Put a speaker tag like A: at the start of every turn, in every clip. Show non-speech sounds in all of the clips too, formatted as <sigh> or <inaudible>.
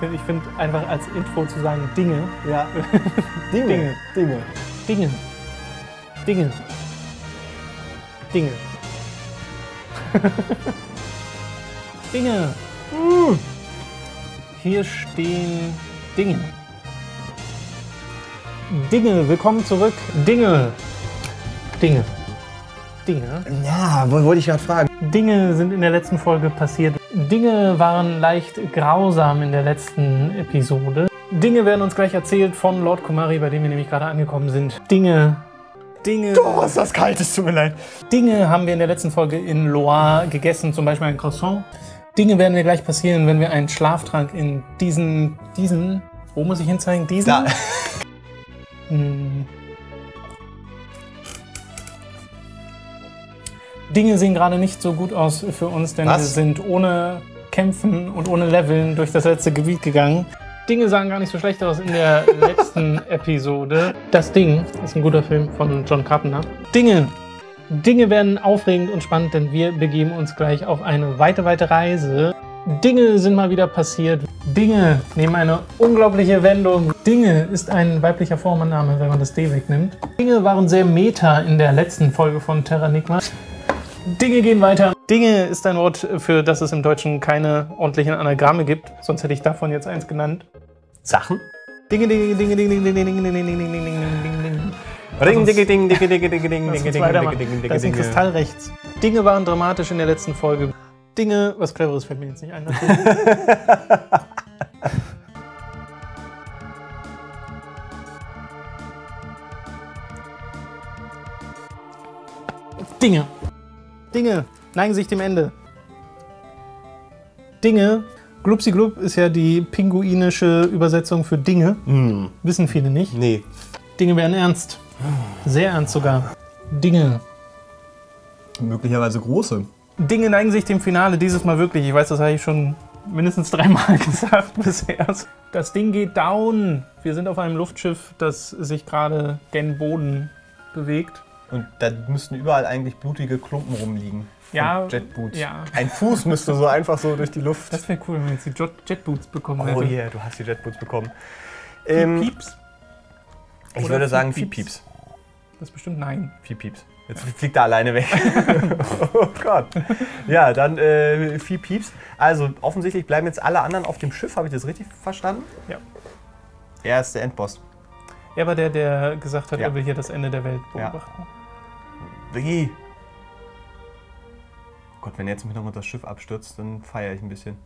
A: finde ich find einfach als Intro zu sagen Dinge.
B: Ja. <laughs> Dinge.
A: Dinge.
B: Dinge.
A: Dinge. Dinge. Dinge. <laughs> Dinge. Uh. Hier stehen Dinge. Dinge, willkommen zurück. Dinge. Dinge. Dinge.
B: Ja, wo- wollte ich gerade fragen.
A: Dinge sind in der letzten Folge passiert. Dinge waren leicht grausam in der letzten Episode. Dinge werden uns gleich erzählt von Lord Kumari, bei dem wir nämlich gerade angekommen sind. Dinge. Dinge.
B: Oh, ist das kalt, es tut mir leid.
A: Dinge haben wir in der letzten Folge in Loire gegessen, zum Beispiel ein Croissant. Dinge werden mir gleich passieren, wenn wir einen Schlaftrank in diesen, diesen, wo muss ich hinzeigen? Diesen?
B: Da. <laughs>
A: Hm. Dinge sehen gerade nicht so gut aus für uns, denn
B: Was?
A: wir sind ohne Kämpfen und ohne Leveln durch das letzte Gebiet gegangen. Dinge sahen gar nicht so schlecht aus in der <laughs> letzten Episode. Das Ding ist ein guter Film von John Carpenter. Dinge. Dinge werden aufregend und spannend, denn wir begeben uns gleich auf eine weite, weite Reise. Dinge sind mal wieder passiert. Dinge nehmen eine unglaubliche Wendung. Dinge ist ein weiblicher Vorname, wenn man das D wegnimmt. Dinge waren sehr meta in der letzten Folge von Terranigma. Dinge gehen weiter. Dinge ist ein Wort, für das es im Deutschen keine ordentlichen Anagramme gibt. Sonst hätte ich davon jetzt eins genannt.
B: Sachen?
A: Dinge, Dinge, Dinge, Dinge, Dinge, Dinge, Dinge, Dinge, Dinge, Dinge, Dinge, Dinge, Dinge.
B: Ring, ding, ding, ding, ding, ding, ding, ding,
A: Lass
B: ding,
A: uns
B: ding,
A: weitermachen.
B: ding, ding,
A: Da ist ein
B: ding,
A: Kristall rechts. Dinge waren dramatisch in der letzten Folge. Dinge, was Cleveres fällt mir jetzt nicht ein. Dinge. Dinge neigen sich dem Ende. Dinge. Glupsi Glub ist ja die pinguinische Übersetzung für Dinge.
B: Hm,
A: Wissen viele nicht.
B: nee.
A: Dinge werden ernst. Sehr ernst sogar. Dinge.
B: Möglicherweise große.
A: Dinge neigen sich dem Finale dieses Mal wirklich. Ich weiß, das habe ich schon mindestens dreimal <laughs> gesagt bisher. Das Ding geht down. Wir sind auf einem Luftschiff, das sich gerade gen Boden bewegt.
B: Und da müssten überall eigentlich blutige Klumpen rumliegen.
A: Ja,
B: Jetboots.
A: ja.
B: Ein Fuß müsste so einfach so durch die Luft.
A: Das wäre cool, wenn wir jetzt die Jet Jetboots bekommen
B: oh
A: hätten.
B: yeah, du hast die Jetboots bekommen. Ähm,
A: Pieps?
B: ich
A: Oder
B: würde sagen
A: Pieps?
B: Pieps.
A: Das ist bestimmt nein.
B: Vieh Pieps. Jetzt fliegt er alleine weg. <laughs> oh Gott. Ja, dann äh, Vieh Pieps. Also offensichtlich bleiben jetzt alle anderen auf dem Schiff. Habe ich das richtig verstanden?
A: Ja.
B: Er ist der Endboss.
A: Er war der, der gesagt hat,
B: Ja.
A: er will hier das Ende der Welt
B: Ja. Oh Gott, wenn jetzt im Hintergrund das Schiff abstürzt, dann feiere ich ein bisschen.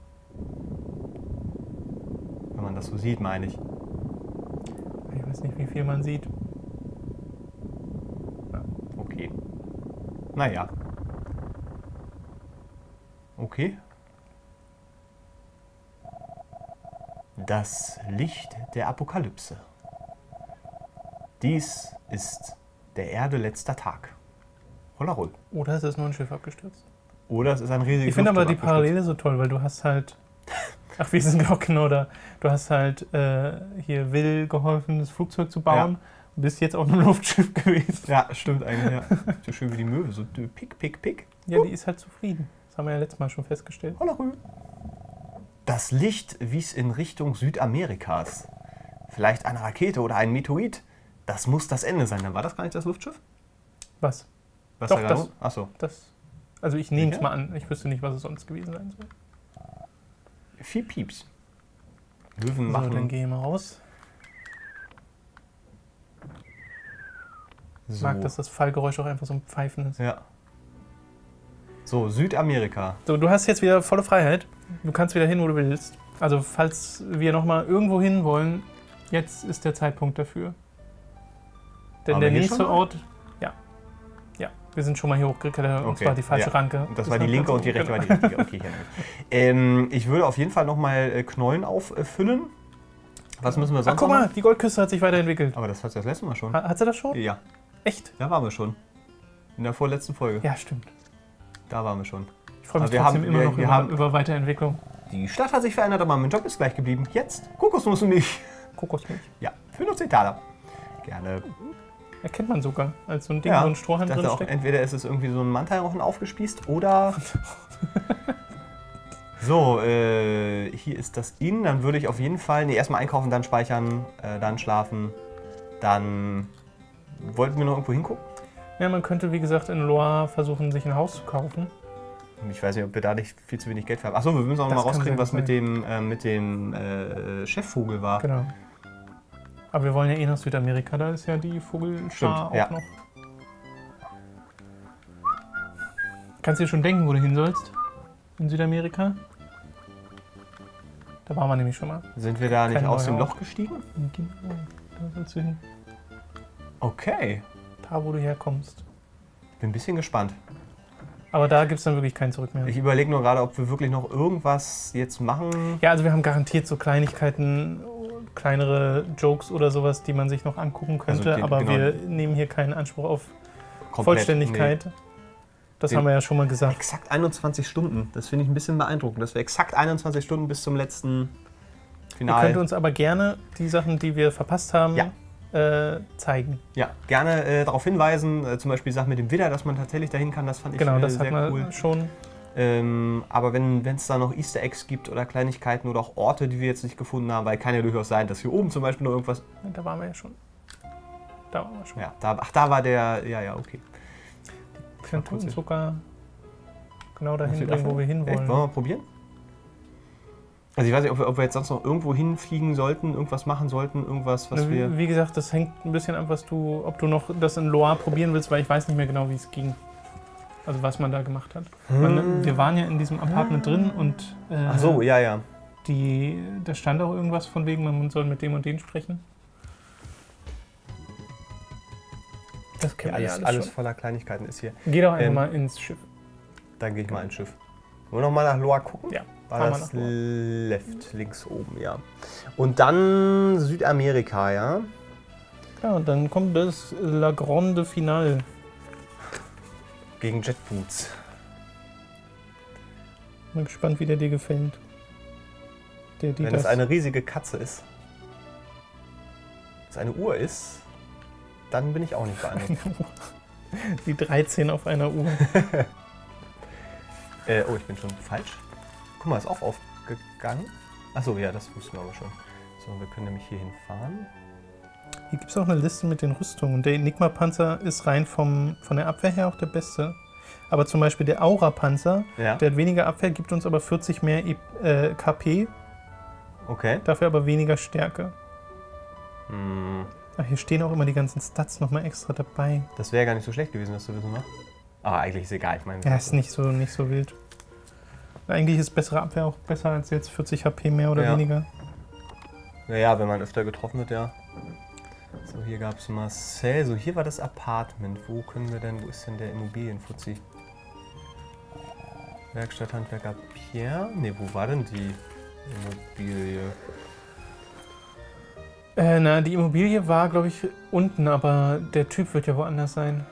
B: Wenn man das so sieht, meine ich.
A: Ich weiß nicht, wie viel man sieht.
B: Okay. Naja. Okay. Das Licht der Apokalypse. Dies ist der Erde letzter Tag. Rollaroll.
A: Oder ist es nur ein Schiff abgestürzt?
B: Oder es ist ein riesiges
A: Ich finde aber die. Parallele so toll, weil du hast halt. <laughs> Ach, wir sind genau da. Du hast halt äh, hier Will geholfen, das Flugzeug zu bauen. Und bist jetzt auf einem <laughs> Luftschiff gewesen.
B: Ja, stimmt eigentlich, ja. So schön wie die Möwe, so pick, pick, pick.
A: Ja, die ist halt zufrieden. Das haben wir ja letztes Mal schon festgestellt.
B: Rollerö. Das Licht wies in Richtung Südamerikas. Vielleicht eine Rakete oder ein Meteorit. Das muss das Ende sein. Dann war das gar nicht das Luftschiff?
A: Was?
B: Was
A: Doch, das-
B: Achso.
A: Das. Also ich nehme es mal an. Ich wüsste nicht, was es sonst gewesen sein soll.
B: Vier Pieps. Löwen
A: So,
B: machen.
A: dann gehe ich mal raus. Ich
B: so.
A: mag, dass das Fallgeräusch auch einfach so ein Pfeifen ist.
B: Ja. So, Südamerika.
A: So, du hast jetzt wieder volle Freiheit. Du kannst wieder hin, wo du willst. Also, falls wir nochmal irgendwo hin wollen, jetzt ist der Zeitpunkt dafür. Denn
B: Waren
A: der
B: wir
A: nächste? Ort. Wir sind schon mal hier hochgeklettert und
B: Okay,
A: zwar die falsche
B: ja.
A: Ranke.
B: Und das
A: Ist
B: war die linke und die rechte war die
A: genau.
B: richtige. Okay, ähm, Ich würde auf jeden Fall nochmal äh, Knollen auffüllen. Was müssen wir
A: Ach,
B: sonst
A: guck
B: noch
A: mal,
B: machen?
A: die Goldküste hat sich weiterentwickelt.
B: Aber das hat sie das letzte Mal schon.
A: Ha- Hat sie das schon?
B: Ja,
A: Echt?
B: da waren wir schon. In der vorletzten Folge.
A: Ja, stimmt.
B: Da waren wir schon.
A: Ich freue mich
B: Aber wir
A: trotzdem
B: haben-
A: immer
B: wir-
A: noch
B: wir
A: über,
B: haben-
A: über Weiterentwicklung.
B: Die Stadt hat sich verändert, aber mein Job ist gleich geblieben. Jetzt Kokosnuss und Milch.
A: Kokosmilch.
B: Ja, für nur 10 Taler. Gerne.
A: Erkennt man sogar, als so ein Ding,
B: Ja,
A: so ein Strohhalm drin steckt.
B: entweder ist es irgendwie so ein Mantarochen aufgespießt oder <laughs> So, äh, hier ist das Inn. Dann würde ich auf jeden Fall, nee, erstmal einkaufen, dann speichern, äh, dann schlafen. Dann wollten wir noch irgendwo hingucken.
A: Ja, man könnte, wie gesagt, in Loire versuchen, sich ein Haus zu kaufen.
B: Ich weiß nicht, ob wir da nicht viel zu wenig Geld für haben. Achso, wir müssen auch noch
A: Das
B: mal rauskriegen, was mit dem, äh, mit dem äh, Chefvogel war.
A: Genau. Aber wir wollen ja eh nach Südamerika, da ist ja die Vogelschar
B: Stimmt,
A: auch
B: ja.
A: noch. Kannst du dir schon denken, wo du hin sollst? In Südamerika? Da waren wir nämlich schon mal.
B: Sind wir da nicht
A: Kein
B: aus dem. Loch gestiegen?
A: Da sollst du hin.
B: Okay.
A: Da, wo du herkommst.
B: Bin ein bisschen gespannt.
A: Aber da gibt es dann wirklich kein Zurück mehr.
B: Ich überlege nur gerade, ob wir wirklich noch irgendwas jetzt machen.
A: Ja, also wir haben garantiert so Kleinigkeiten, kleinere Jokes oder sowas, die man sich noch angucken könnte.
B: Also die-
A: aber
B: genau.
A: wir nehmen hier keinen Anspruch auf
B: Komplett.
A: Vollständigkeit. Das
B: Den-
A: haben wir ja schon mal gesagt.
B: Exakt 21 Stunden. Das finde ich ein bisschen beeindruckend, dass wir exakt 21 Stunden bis zum letzten
A: Ihr
B: Finale.
A: könnt uns aber gerne die Sachen, die wir verpasst haben,
B: Ja.
A: äh, zeigen.
B: ja, gerne äh, darauf hinweisen. Äh, zum Beispiel die Sache mit dem Widder, dass man tatsächlich dahin kann. Das fand ich
A: Genau,
B: äh,
A: das
B: sehr
A: hat man
B: cool.
A: schon.
B: Ähm, aber wenn es da noch Easter Eggs gibt oder Kleinigkeiten oder auch Orte, die wir jetzt nicht gefunden haben, weil kann ja durchaus sein, dass hier oben zum Beispiel noch irgendwas.
A: Da waren wir ja schon. Da waren wir schon.
B: Ja, da, ach, da war der. Ja, ja, okay.
A: Planturenzucker genau dahin bringen, wo wir
B: Echt?
A: hinwollen.
B: Wollen wir mal probieren? Also ich weiß nicht, ob wir, ob wir jetzt sonst noch irgendwo hinfliegen sollten, irgendwas machen sollten, irgendwas, was
A: Ne,
B: wir.
A: wie, wie gesagt, das hängt ein bisschen an, was du, ob du noch das in Loire probieren willst, weil ich weiß nicht mehr genau, wie es ging. Also was man da gemacht hat. Man, wir waren ja in diesem Apartment drin und äh,
B: Ach so, ja, ja.
A: die, da stand auch irgendwas von wegen, man soll mit dem und den sprechen. Das wir ja
B: alles,
A: alles,
B: alles voller Kleinigkeiten ist hier.
A: Geh doch einfach
B: Ähm,
A: mal ins Schiff.
B: Dann gehe ich mal ins Schiff. Wollen wir noch mal nach Loire gucken?
A: Ja,
B: War das left, links oben, ja. Und dann Südamerika, ja.
A: Ja, und dann kommt das La Grande Finale.
B: Gegen Jetboots.
A: Bin gespannt, wie der dir gefällt. Der, die
B: Wenn
A: das,
B: es eine riesige Katze ist, es eine Uhr ist, dann bin ich auch nicht beeindruckt.
A: die 13 auf einer Uhr. <laughs>
B: äh, oh, ich bin schon falsch. Guck mal, ist auch aufgegangen. Achso, ja, das wussten wir aber schon. So, wir können nämlich hier hinfahren.
A: Hier gibt es auch eine Liste mit den Rüstungen. Der Enigma-Panzer ist rein vom, von der Abwehr her auch der beste. Aber zum Beispiel der Aura-Panzer,
B: Ja,
A: der hat weniger Abwehr, gibt uns aber 40 mehr E- äh, KP,
B: okay.
A: dafür aber weniger Stärke.
B: Hm,
A: Ach, hier stehen auch immer die ganzen Stats nochmal extra dabei.
B: das wäre gar nicht so schlecht gewesen, das zu wissen, ne? Aber eigentlich ist egal. Ich meine,
A: Ja, ist nicht so, nicht so wild. Eigentlich ist bessere Abwehr auch besser als jetzt 40 HP mehr oder
B: Ja.
A: weniger.
B: Naja, wenn man öfter getroffen wird, ja. So, hier gab es Marcel. So, hier war das Apartment. Wo können wir denn, wo ist denn der Immobilienfuzzi? Werkstatthandwerker Pierre? Ne, wo war denn die Immobilie?
A: Äh, na, die Immobilie war, glaube ich, unten, aber der Typ wird ja woanders sein.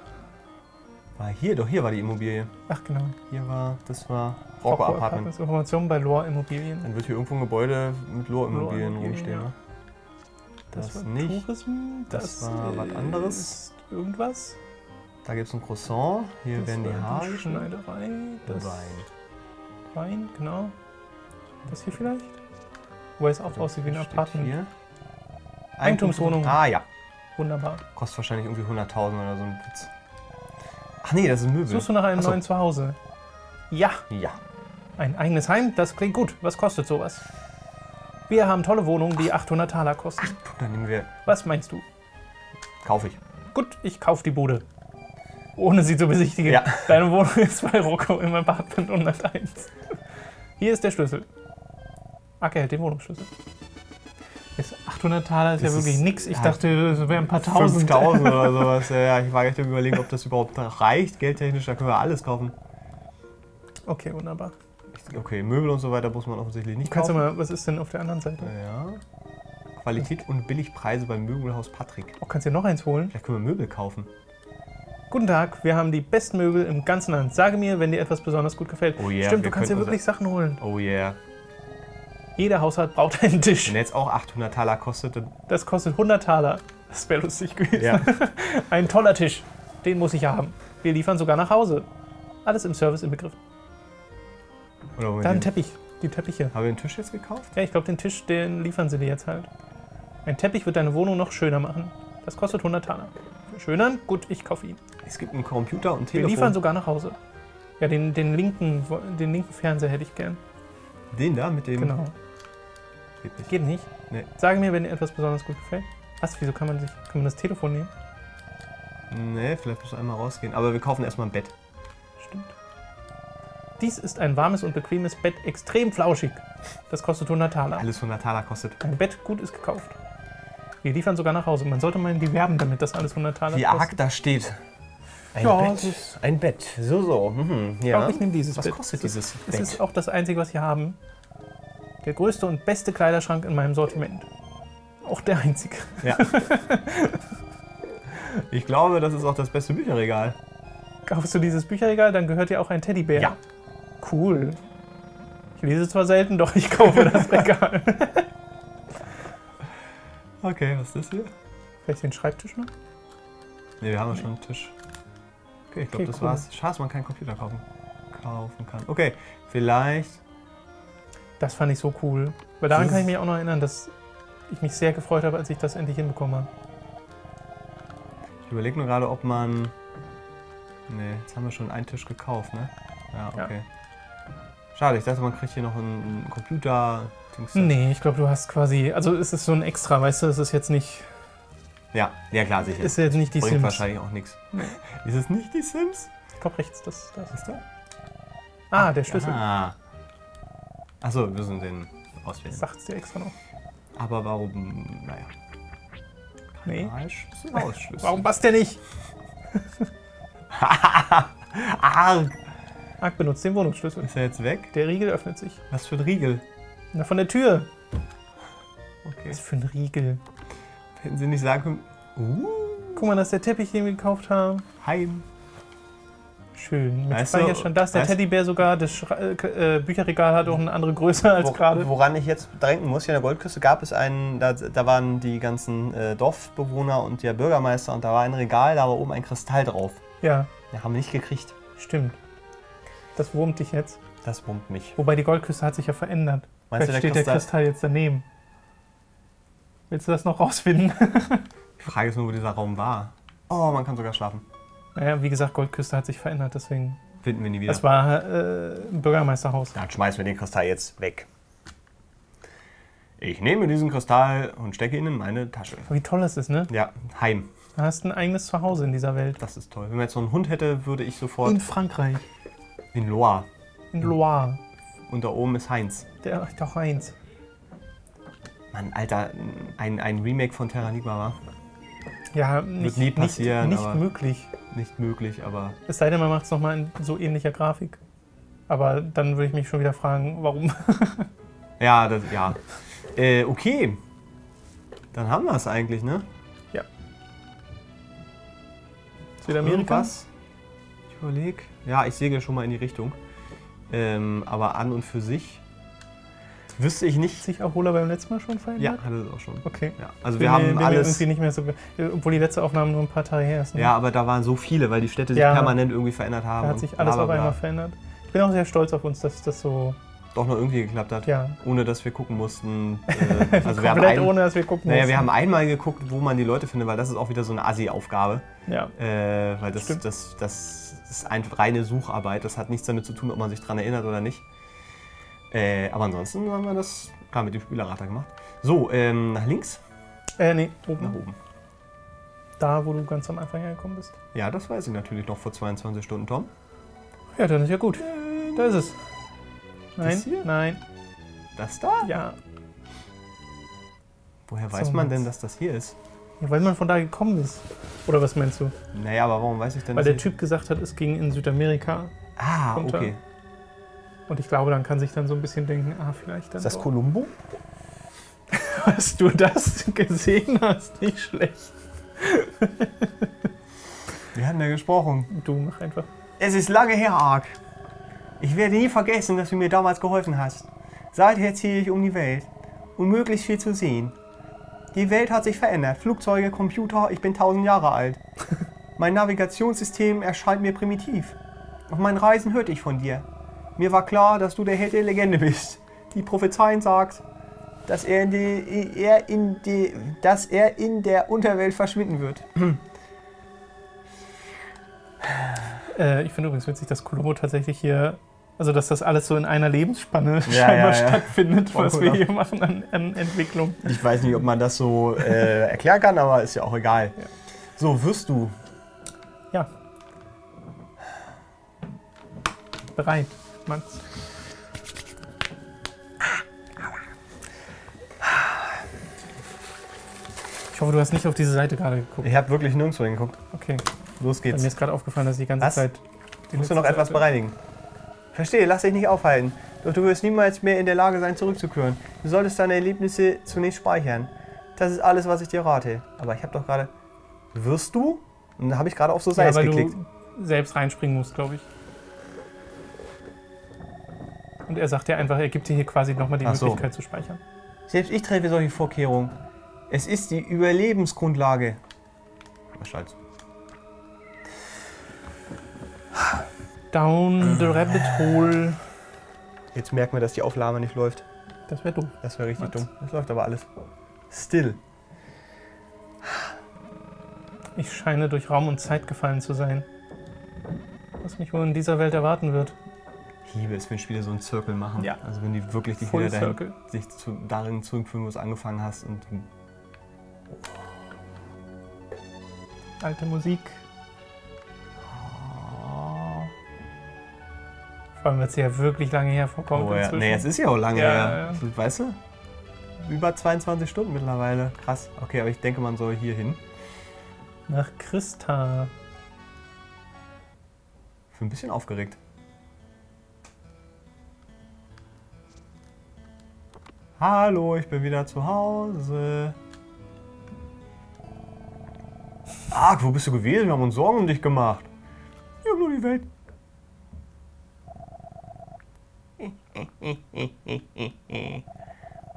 B: War hier, doch hier war die Immobilie.
A: Ach, genau.
B: Hier war, das war Rocco Apartment.
A: Information bei Loire Immobilien.
B: Dann wird hier irgendwo ein Gebäude mit Lohr-Immobilien
A: Lohr-Immobilien,
B: rumstehen,
A: ja.
B: ne? Das,
A: war
B: nicht.
A: Tourism,
B: Das war was anderes.
A: Irgendwas.
B: Da gibt es ein Croissant. Hier
A: Das
B: werden die Haare.
A: Schneiderei. Das
B: Wein.
A: Wein, genau. Das hier vielleicht? Wo es auch aussieht wie ein Apartment.
B: Hier.
A: Eigentumswohnung.
B: Ah ja.
A: Wunderbar.
B: Kostet wahrscheinlich irgendwie 100.000 oder so ein Witz. Ach nee, das ist ein Möbel.
A: Suchst du nach einem
B: Ach so.
A: neuen Zuhause? Ja,
B: Ja.
A: ein eigenes Heim, das klingt gut. Was kostet sowas? Wir haben tolle Wohnungen, die 800 Taler kosten.
B: Dann nehmen wir.
A: Was meinst du?
B: Kaufe ich.
A: Gut, ich kaufe die Bude. Ohne sie zu besichtigen.
B: Ja.
A: Deine Wohnung ist bei Rocco im Apartment 101. Hier ist der Schlüssel. Ach, er hält den Wohnungsschlüssel. Ist 800 Taler ist
B: Das
A: ja wirklich nix. Ich
B: ja,
A: dachte, das wären ein paar Tausend.
B: 5000 oder <laughs> sowas. Ja, ja, ich war echt überlegen, ob das überhaupt reicht, geldtechnisch. Da können wir alles kaufen.
A: Okay, wunderbar.
B: Okay, Möbel und so weiter muss man offensichtlich nicht
A: Kannst du
B: kaufen.
A: mal, was ist denn auf der anderen Seite?
B: Ja. Qualität und Billigpreise beim Möbelhaus Patrick.
A: Oh, kannst du dir noch eins holen?
B: Vielleicht können wir Möbel kaufen.
A: Guten Tag, wir haben die besten Möbel im ganzen Land. Sage mir, wenn dir etwas besonders gut gefällt.
B: Oh yeah,
A: Stimmt,
B: wir
A: du kannst dir wirklich Sachen holen.
B: Oh yeah.
A: Jeder Haushalt braucht einen Tisch.
B: Wenn jetzt auch 800 Taler kostet, dann.
A: Das kostet 100 Taler. Das wäre lustig gewesen.
B: Ja. <laughs>
A: Ein toller Tisch. Den muss ich haben. Wir liefern sogar nach Hause. Alles im Service inbegriffen.
B: Oder wir
A: Da ein Teppich. Die Teppiche.
B: Haben wir den Tisch jetzt gekauft?
A: Ja, ich glaube, den Tisch, den liefern sie dir jetzt halt. Ein Teppich wird deine Wohnung noch schöner machen. Das kostet 100 Taler. Schönern? Gut, ich kaufe ihn.
B: Es gibt einen Computer und
A: Wir
B: Telefon.
A: liefern sogar nach Hause. Ja, den, den, linken, den linken Fernseher hätte ich gern.
B: Den da mit dem.
A: Genau.
B: Geht nicht.
A: Geht nicht.
B: Nee.
A: Sage mir, wenn dir etwas besonders gut gefällt. Was? Wieso kann man sich kann man das Telefon nehmen?
B: Nee, vielleicht musst du einmal rausgehen. Aber wir kaufen erstmal ein Bett.
A: Dies ist ein warmes und bequemes Bett, extrem flauschig. Das kostet 100 Taler.
B: Alles 100 Taler kostet.
A: Ein Bett gut ist gekauft. Wir liefern sogar nach Hause. Man sollte mal in die werben, damit das alles 100 Taler
B: Wie arg da steht. Ein
A: Ja,
B: Bett.
A: ist-
B: Ein Bett. So, so. Mhm.
A: Ich
B: Ja.
A: glaube, ich nehme dieses
B: Was
A: Bett.
B: kostet
A: es
B: dieses
A: ist,
B: Bett?
A: Es ist auch das einzige, was wir haben. Der größte und beste Kleiderschrank in meinem Sortiment. Auch der einzige.
B: Ja. <laughs> ich glaube, das ist auch das beste Bücherregal.
A: Kaufst du dieses Bücherregal, dann gehört dir auch ein Teddybär.
B: Ja.
A: Cool. Ich lese zwar selten, doch ich kaufe das <laughs> Regal.
B: Okay, was ist das hier?
A: Vielleicht den Schreibtisch noch?
B: Ne, wir haben ja schon einen Tisch. Okay, ich glaube,
A: Okay,
B: das
A: cool.
B: war's. Schade, dass man keinen Computer kaufen, kaufen kann. Okay, vielleicht.
A: Das fand ich so cool. Weil daran kann ich mich auch noch erinnern, dass ich mich sehr gefreut habe, als ich das endlich hinbekommen habe.
B: Ich überlege nur gerade, ob man. Ne, jetzt haben wir schon einen Tisch gekauft, ne? Ja,
A: Ja.
B: Schade, ich dachte, man kriegt hier noch einen, einen Computer. Dings da.
A: Nee, ich glaube, du hast quasi. Also es ist so ein Extra, weißt du, es ist jetzt nicht.
B: Ja, ja klar, sicher.
A: Ist jetzt nicht die
B: Bringt
A: Sims.
B: wahrscheinlich auch nichts. Ist es nicht die Sims?
A: Ich glaube rechts, das, das.
B: Ist da?
A: Ah, der Schlüssel.
B: Ah. Achso, wir müssen den auswählen.
A: Sagt's dir extra noch.
B: Aber warum, naja.
A: Nee. <laughs> Warum passt der nicht? <laughs>
B: Arg!
A: Arg benutzt den Wohnungsschlüssel.
B: Ist er jetzt weg?
A: Der Riegel öffnet sich.
B: Was für ein Riegel?
A: Na, von der Tür.
B: Okay.
A: Was für ein Riegel.
B: Hätten Sie nicht sagen können, uh,
A: Guck mal, das ist der Teppich, den wir gekauft haben.
B: heim.
A: Schön. Mit
B: Weißt du,
A: Speicherstand. Da ist der Teddybär sogar. Das Schra äh, Bücherregal hat auch eine andere Größe als
B: Wo,
A: gerade.
B: woran ich jetzt denken muss, hier in der Goldküste gab es einen, da, da waren die ganzen äh, Dorfbewohner und der Bürgermeister und da war ein Regal, da war oben ein Kristall drauf.
A: Ja,
B: Den haben wir nicht gekriegt.
A: stimmt. Das wurmt dich jetzt.
B: Das wurmt mich.
A: Wobei die Goldküste hat sich ja verändert.
B: Meinst du,
A: Vielleicht
B: der
A: steht der
B: Kristall,
A: Kristall jetzt daneben. Willst du das noch rausfinden? <laughs>
B: Die Frage ist nur, wo dieser Raum war. Oh, man kann sogar schlafen.
A: naja, wie gesagt, Goldküste hat sich verändert, deswegen.
B: Finden wir nie wieder.
A: Das war äh, ein Bürgermeisterhaus.
B: Dann schmeißen wir den Kristall jetzt weg. Ich nehme diesen Kristall und stecke ihn in meine Tasche.
A: Wie toll das ist, ne?
B: Ja, heim.
A: Du hast ein eigenes Zuhause in dieser Welt.
B: Das ist toll. Wenn man jetzt so einen Hund hätte, würde ich sofort
A: In Frankreich.
B: In Loire.
A: In Loire.
B: Und da oben ist Heinz.
A: Der, der Heinz.
B: Mann, Alter, ein, ein Remake von Terranigma war
A: Ja, nicht,
B: nie passieren,
A: Nicht, nicht möglich.
B: nicht möglich, aber
A: Es sei denn, man macht es nochmal in so ähnlicher Grafik. Aber dann würde ich mich schon wieder fragen, warum. <laughs>
B: ja, das, ja. Äh, okay. Dann haben wir es eigentlich, ne?
A: Südamerika?
B: Irgendwas? Ich überlege. Ja, ich segel schon mal in die Richtung. Ähm, aber an und für sich wüsste ich nicht.
A: Hat sich Erholer beim letzten Mal schon
B: Ja,
A: verändert?
B: hatte es auch schon.
A: Okay.
B: Ja, also
A: Bin
B: wir haben
A: mir
B: alles.
A: irgendwie nicht mehr so. Obwohl die letzte Aufnahme nur ein paar Tage her ist. Ne?
B: Ja, aber da waren so viele, weil die Städte sich
A: Ja.
B: permanent irgendwie verändert haben.
A: Da hat sich alles auf einmal verändert. Ich bin auch sehr stolz auf uns, dass das so.
B: Doch noch irgendwie geklappt hat.
A: Ja.
B: Ohne dass wir gucken mussten. <laughs> Äh, also wir haben, ein,
A: ohne, dass wir gucken
B: naja,
A: mussten.
B: wir haben einmal geguckt, wo man die Leute findet, weil das ist auch wieder so eine Assi-Aufgabe.
A: Ja.
B: Äh, weil das,
A: Stimmt.
B: das, das ist einfach reine Sucharbeit. Das hat nichts damit zu tun, ob man sich daran erinnert oder nicht. Äh, aber ansonsten haben wir das klar mit dem Spielerrater gemacht. So, ähm, nach links,
A: Äh, nee, oben.
B: nach oben.
A: Da, wo du ganz am Anfang hergekommen bist.
B: Ja, das weiß ich natürlich noch vor 22 Stunden, Tom.
A: Ja, dann ist ja gut. Da ist es. Nein,
B: hier?
A: nein,
B: Das da?
A: ja.
B: Woher
A: So,
B: weiß man denn, dass das hier ist?
A: Ja. Weil man von da gekommen ist. Oder was meinst du?
B: Naja, aber warum weiß ich denn
A: Weil der Typ gesagt hat, es ging in Südamerika.
B: Ah,
A: runter.
B: okay.
A: Und ich glaube, dann kann sich dann so ein bisschen denken, ah, vielleicht dann.
B: Ist das
A: doch.
B: Columbo? <laughs>
A: Dass du das gesehen hast, nicht schlecht.
B: Wir haben ja gesprochen.
A: Du mach einfach.
B: Es ist lange her, Ark. Ich werde nie vergessen, dass du mir damals geholfen hast. Seither ziehe ich um die Welt, um möglichst viel zu sehen. Die Welt hat sich verändert. Flugzeuge, Computer, ich bin tausend Jahre alt. <laughs> Mein Navigationssystem erscheint mir primitiv. Auf meinen Reisen hörte ich von dir. Mir war klar, dass du der Held der Legende bist. Die Prophezeien sagt, dass er in, die, er in die, dass er in der Unterwelt verschwinden wird.
A: Äh, ich finde übrigens witzig, dass Columbo tatsächlich hier, also dass das alles so in einer Lebensspanne
B: Ja, <laughs>
A: scheinbar
B: ja,
A: stattfindet,
B: Voll
A: was
B: cool,
A: wir hier machen an, an Entwicklung.
B: Ich weiß nicht, ob man das so äh, erklären kann, aber ist ja auch egal. So, wirst du.
A: Ja. Bereit, Max. Ich hoffe, du hast nicht auf diese Seite gerade geguckt.
B: Ich habe wirklich nirgendwo hingeguckt.
A: Okay.
B: Los
A: Bei
B: geht's.
A: mir ist gerade aufgefallen, dass ich die ganze
B: Was?
A: Zeit. Die
B: Musst du noch etwas
A: Seite-
B: bereinigen. Verstehe, lass dich nicht aufhalten. Doch du wirst niemals mehr in der Lage sein, zurückzukehren. Du solltest deine Erlebnisse zunächst speichern. Das ist alles, was ich dir rate. Aber ich habe doch gerade. Wirst du? Und da habe ich gerade auf so
A: Ja,
B: Salz
A: weil
B: geklickt.
A: du selbst reinspringen musst, glaube ich. Und er sagt ja einfach, er gibt dir hier quasi nochmal die
B: Ach so.
A: Möglichkeit zu speichern.
B: Selbst ich treffe solche Vorkehrungen. Es ist die Überlebensgrundlage. Was Scheiß.
A: Down the rabbit hole.
B: Jetzt merken wir, dass die Aufnahme nicht läuft.
A: Das wäre doof.
B: Das wäre richtig
A: Was?
B: dumm. Es läuft aber alles. Still.
A: Ich scheine durch Raum und Zeit gefallen zu sein. Was mich wohl in dieser Welt erwarten wird.
B: Ich liebe es, wenn Spiele so einen Circle machen.
A: Ja.
B: Also wenn die wirklich dich
A: Full
B: wieder dahin,
A: Circle.
B: sich zu, darin zurückführen, wo du angefangen hast. Und
A: Alte Musik. Vor allem, weil es ja wirklich lange her vorkommt.
B: oh, ja.
A: inzwischen.
B: Nee, es ist ja auch lange
A: Ja,
B: her.
A: ja.
B: Weißt du? Über 22 Stunden mittlerweile. Krass. Okay, aber ich denke, man soll hier hin.
A: Nach Christa.
B: Ich bin ein bisschen aufgeregt. Hallo, ich bin wieder zu Hause. Ah, wo bist du gewesen? Wir haben uns Sorgen um dich gemacht. Ich hab nur die Welt.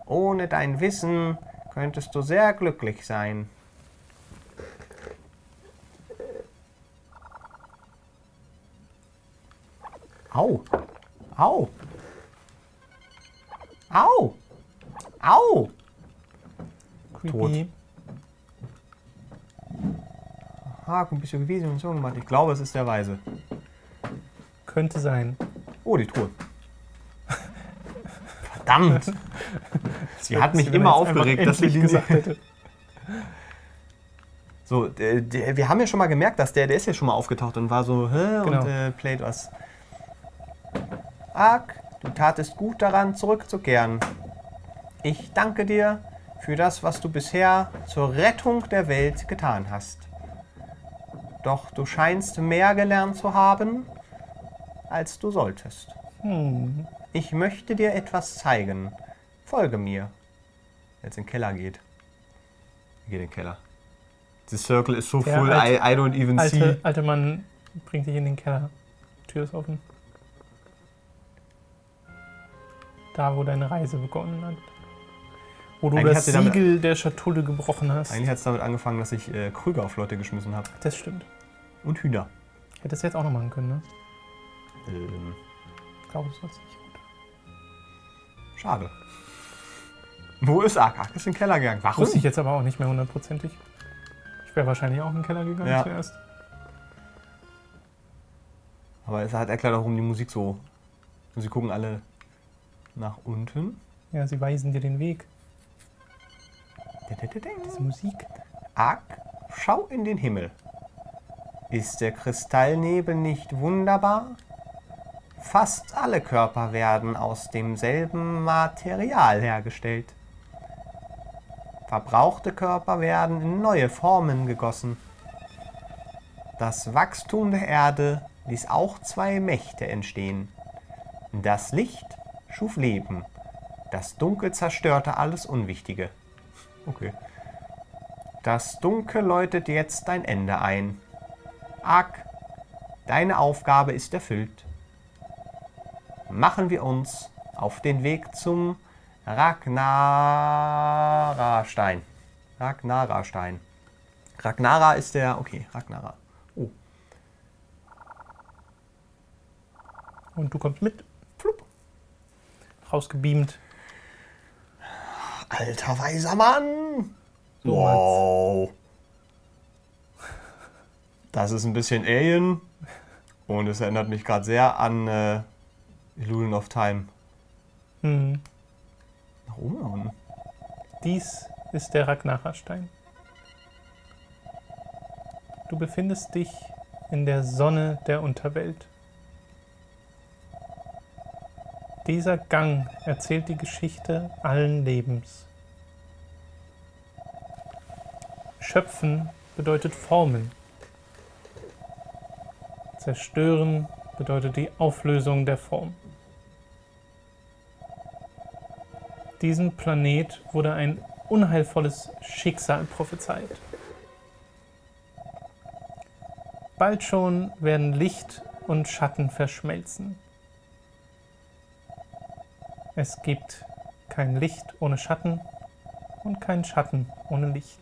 B: Ohne dein Wissen könntest du sehr glücklich sein. Au. Au. Au. Au.
A: Creepy.
B: Haken, bist du gewesen und so gemacht. Ich glaube, es ist der Weise.
A: Könnte sein.
B: Oh, die Truhe. Verdammt. <laughs> Sie hat mich
A: er
B: immer aufgeregt, dass die
A: gesagt hätte.
B: So, der, der, wir haben ja schon mal gemerkt, dass der, der ist ja schon mal aufgetaucht und war so, hä,
A: Genau.
B: und äh, playt was. Ark, du tatest gut daran, zurückzukehren. Ich danke dir für das, was du bisher zur Rettung der Welt getan hast. Doch du scheinst mehr gelernt zu haben, als du solltest.
A: Hm.
B: Ich möchte dir etwas zeigen. Folge mir. Jetzt in den Keller geht. Geht in den Keller. The circle is so
A: Der
B: full,
A: alte-
B: I, I don't even
A: Alte,
B: see.
A: alte Mann bringt dich in den Keller. Tür ist offen. Da, wo deine Reise begonnen hat. Wo du
B: Eigentlich
A: das
B: hat sie damit-
A: Siegel der Schatulle gebrochen hast.
B: Eigentlich hat es damit angefangen, dass ich äh, Krüger auf Leute geschmissen habe.
A: Das stimmt.
B: Und Hühner.
A: Hättest du jetzt auch noch machen können, ne?
B: Ähm,
A: Ich glaube, es nicht gut.
B: Schade. Wo ist Ark? Ark ist in den Keller gegangen. Warum?
A: Wusste ich jetzt aber auch nicht mehr hundertprozentig. Ich wäre wahrscheinlich auch in den Keller gegangen
B: Ja.
A: zuerst.
B: Aber es hat erklärt, warum die Musik so. Und sie gucken alle nach unten.
A: Ja, sie weisen dir den Weg. Diese Musik.
B: Ark, schau in den Himmel. Ist der Kristallnebel nicht wunderbar? Fast alle Körper werden aus demselben Material hergestellt. Verbrauchte Körper werden in neue Formen gegossen. Das Wachstum der Erde ließ auch zwei Mächte entstehen. Das Licht schuf Leben. Das Dunkel zerstörte alles Unwichtige. Okay. Das Dunkel läutet jetzt dein Ende ein. Ark, deine Aufgabe ist erfüllt. Machen wir uns auf den Weg zum Ragnara-Stein. Ragnara-Stein. Ragnara ist der. Okay, Ragnara. Oh,
A: Und du kommst mit.
B: flupp.
A: Rausgebeamt.
B: Alter weiser Mann!
A: So,
B: wow. Das ist ein bisschen Alien und es erinnert mich gerade sehr an äh, Illusion of Time.
A: Hm.
B: Nach oben oder unten?
A: Dies ist der Ragnara-Stein. Du befindest dich in der Sonne der Unterwelt. Dieser Gang erzählt die Geschichte allen Lebens. Schöpfen bedeutet Formen. Zerstören bedeutet die Auflösung der Form. Diesem Planet wurde ein unheilvolles Schicksal prophezeit. Bald schon werden Licht und Schatten verschmelzen. Es gibt kein Licht ohne Schatten und kein Schatten ohne Licht.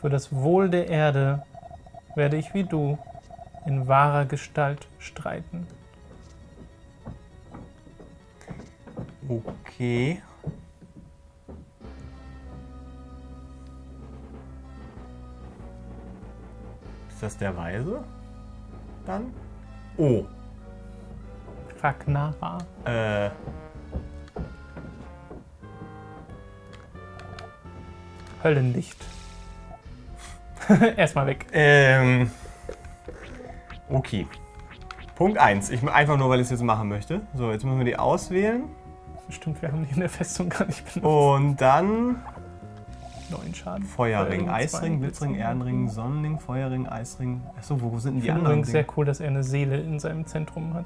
A: Für das Wohl der Erde werde ich wie du in wahrer Gestalt streiten.
B: Okay. Ist das der Weise? Dann? Oh.
A: Ragnara.
B: Äh.
A: Höllenlicht. <laughs> Erstmal weg.
B: Ähm. Okay. Punkt 1. Ich einfach nur, weil ich es jetzt machen möchte. So, jetzt müssen wir die auswählen.
A: Stimmt, wir haben die in der Festung gar nicht benutzt.
B: Und dann
A: Neun Schaden.
B: Feuerring, Eisring, Blitzring. Erdenring, Sonnenring, Feuerring, Eisring. Achso, wo sind denn die anderen?
A: übrigens sehr cool, dass er eine Seele in seinem Zentrum hat.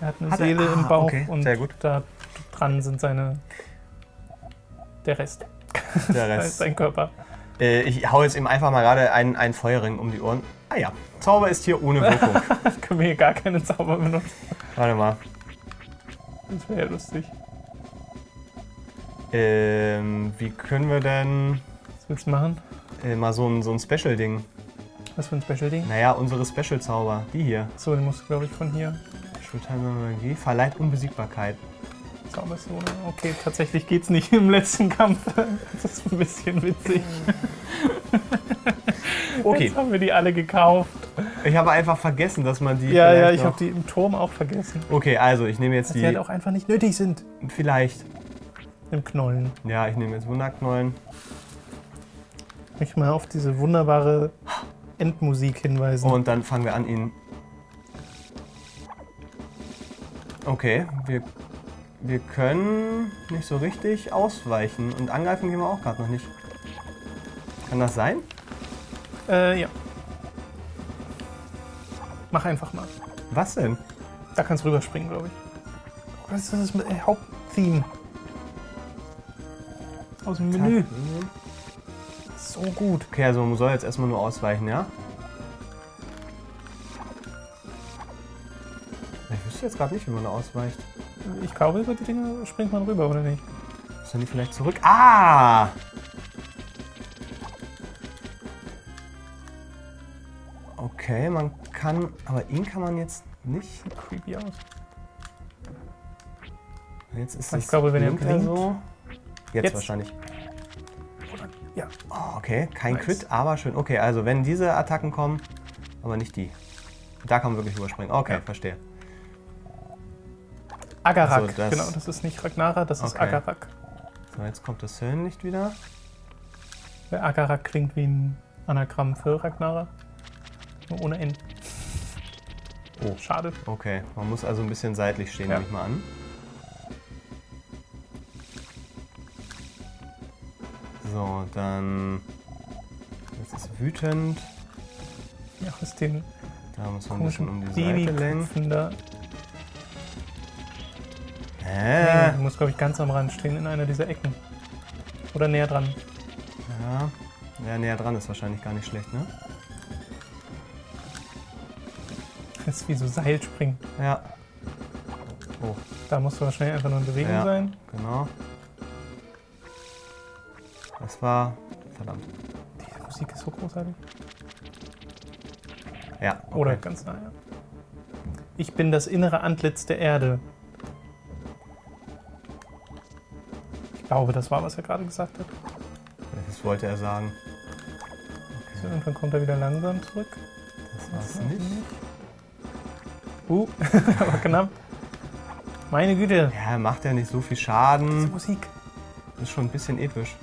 A: Er hat eine
B: Hat er?
A: Seele
B: Ah,
A: im Bauch
B: okay,
A: und
B: sehr gut.
A: da dran sind seine. der Rest.
B: Der <laughs> Rest.
A: sein Körper.
B: Äh, ich hau jetzt eben einfach mal gerade einen, einen Feuerring um die Ohren. Ah ja, Zauber ist hier ohne Wirkung. <laughs>
A: Können wir hier gar keine Zauber benutzen.
B: Warte mal.
A: Das wäre ja lustig.
B: Ähm, wie können wir denn
A: Was willst du machen?
B: äh, mal so ein, so ein Special-Ding?
A: Was für ein Special-Ding?
B: Naja, unsere Special-Zauber. Die hier.
A: So, den musst du, glaube ich, von hier.
B: Schulternde Magie verleiht Unbesiegbarkeit.
A: Zauberzone. Okay, tatsächlich geht's nicht <laughs> im letzten Kampf. Das ist ein bisschen witzig. <laughs>
B: Okay,
A: Jetzt haben wir die alle gekauft.
B: Ich habe einfach vergessen, dass man die.
A: Ja, ja, ich habe die im Turm auch vergessen.
B: Okay, also ich nehme jetzt
A: Dass die
B: die.
A: halt auch einfach nicht nötig sind.
B: Vielleicht.
A: Im Knollen.
B: Ja, ich nehme jetzt Wunderknollen.
A: Ich möchte mal auf diese wunderbare Endmusik hinweisen.
B: Und dann fangen wir an, ihn. Okay, wir, wir können nicht so richtig ausweichen. Und angreifen gehen wir auch gerade noch nicht. Kann das sein?
A: Äh, ja. Mach einfach mal.
B: Was denn?
A: Da kannst du rüberspringen, glaube ich. Das ist das äh, Haupttheme. Aus dem Menü. So gut.
B: Okay, also man soll jetzt erstmal nur ausweichen, ja? Ich wüsste jetzt gerade nicht, wie man ausweicht.
A: Ich glaube, über die Dinge springt man rüber, oder nicht?
B: Müssen die vielleicht zurück? Ah! Okay, man kann. Aber ihn kann man jetzt nicht.
A: Sieht creepy aus.
B: Jetzt ist
A: Ich
B: das
A: glaube, wenn er
B: blinkt so. Jetzt,
A: Jetzt.
B: wahrscheinlich.
A: Ja.
B: Oh, okay, kein
A: Nice.
B: Crit, aber schön. Okay, also wenn diese Attacken kommen, aber nicht die. Da kann man wirklich überspringen. Okay,
A: Ja.
B: verstehe.
A: Agarak.
B: Also das-
A: genau, das ist nicht Ragnara, das ist
B: Okay.
A: Agarak.
B: So, jetzt kommt das Höllenlicht wieder.
A: Der Agarak klingt wie ein Anagramm für Ragnara. Nur ohne N.
B: Oh.
A: Schade.
B: Okay, man muss also ein bisschen seitlich stehen,
A: Ja.
B: nehme ich mal an. So, dann. Jetzt ist wütend.
A: Ja, aus den
B: Da muss man ein bisschen um die Seite lenken.
A: Da.
B: Hä?
A: Du musst, glaube ich, ganz am Rand stehen in einer dieser Ecken. Oder näher dran.
B: Ja. ja, näher dran ist wahrscheinlich gar nicht schlecht, ne?
A: Ist wie so Seilspringen.
B: Ja. Oh,
A: Da musst du wahrscheinlich einfach nur in Bewegung
B: Ja.
A: sein.
B: genau. Das war. Verdammt.
A: Die Musik ist so großartig.
B: Ja. Okay.
A: Oder ganz nah, ja. Ich bin das innere Antlitz der Erde. glaube, das war, was er gerade gesagt hat.
B: Das wollte er sagen.
A: So, irgendwann kommt er wieder langsam zurück. Uh, <laughs> aber knapp. Meine Güte.
B: Ja, macht ja nicht so viel Schaden.
A: Musik.
B: Das ist schon ein bisschen episch.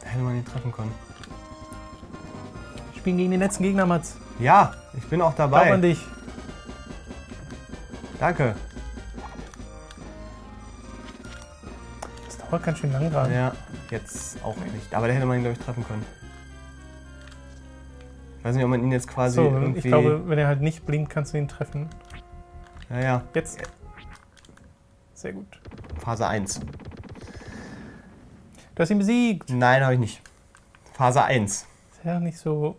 B: Da hätte man ihn treffen können.
A: Spielen gegen den letzten Gegner, Mats.
B: Ja, ich bin auch
A: Glaub
B: dabei.
A: an dich.
B: Danke.
A: Das dauert ganz schön lang gerade.
B: Ja, jetzt auch nicht. Aber da hätte man ihn, glaube ich, treffen können. Ich weiß nicht, ob man ihn jetzt quasi
A: so,
B: irgendwie...
A: ich glaube, wenn er halt nicht blinkt, kannst du ihn treffen.
B: ja, ja.
A: Jetzt. Sehr gut.
B: Phase 1.
A: Du hast ihn besiegt.
B: Nein, habe ich nicht. Phase 1.
A: Ist ja nicht so.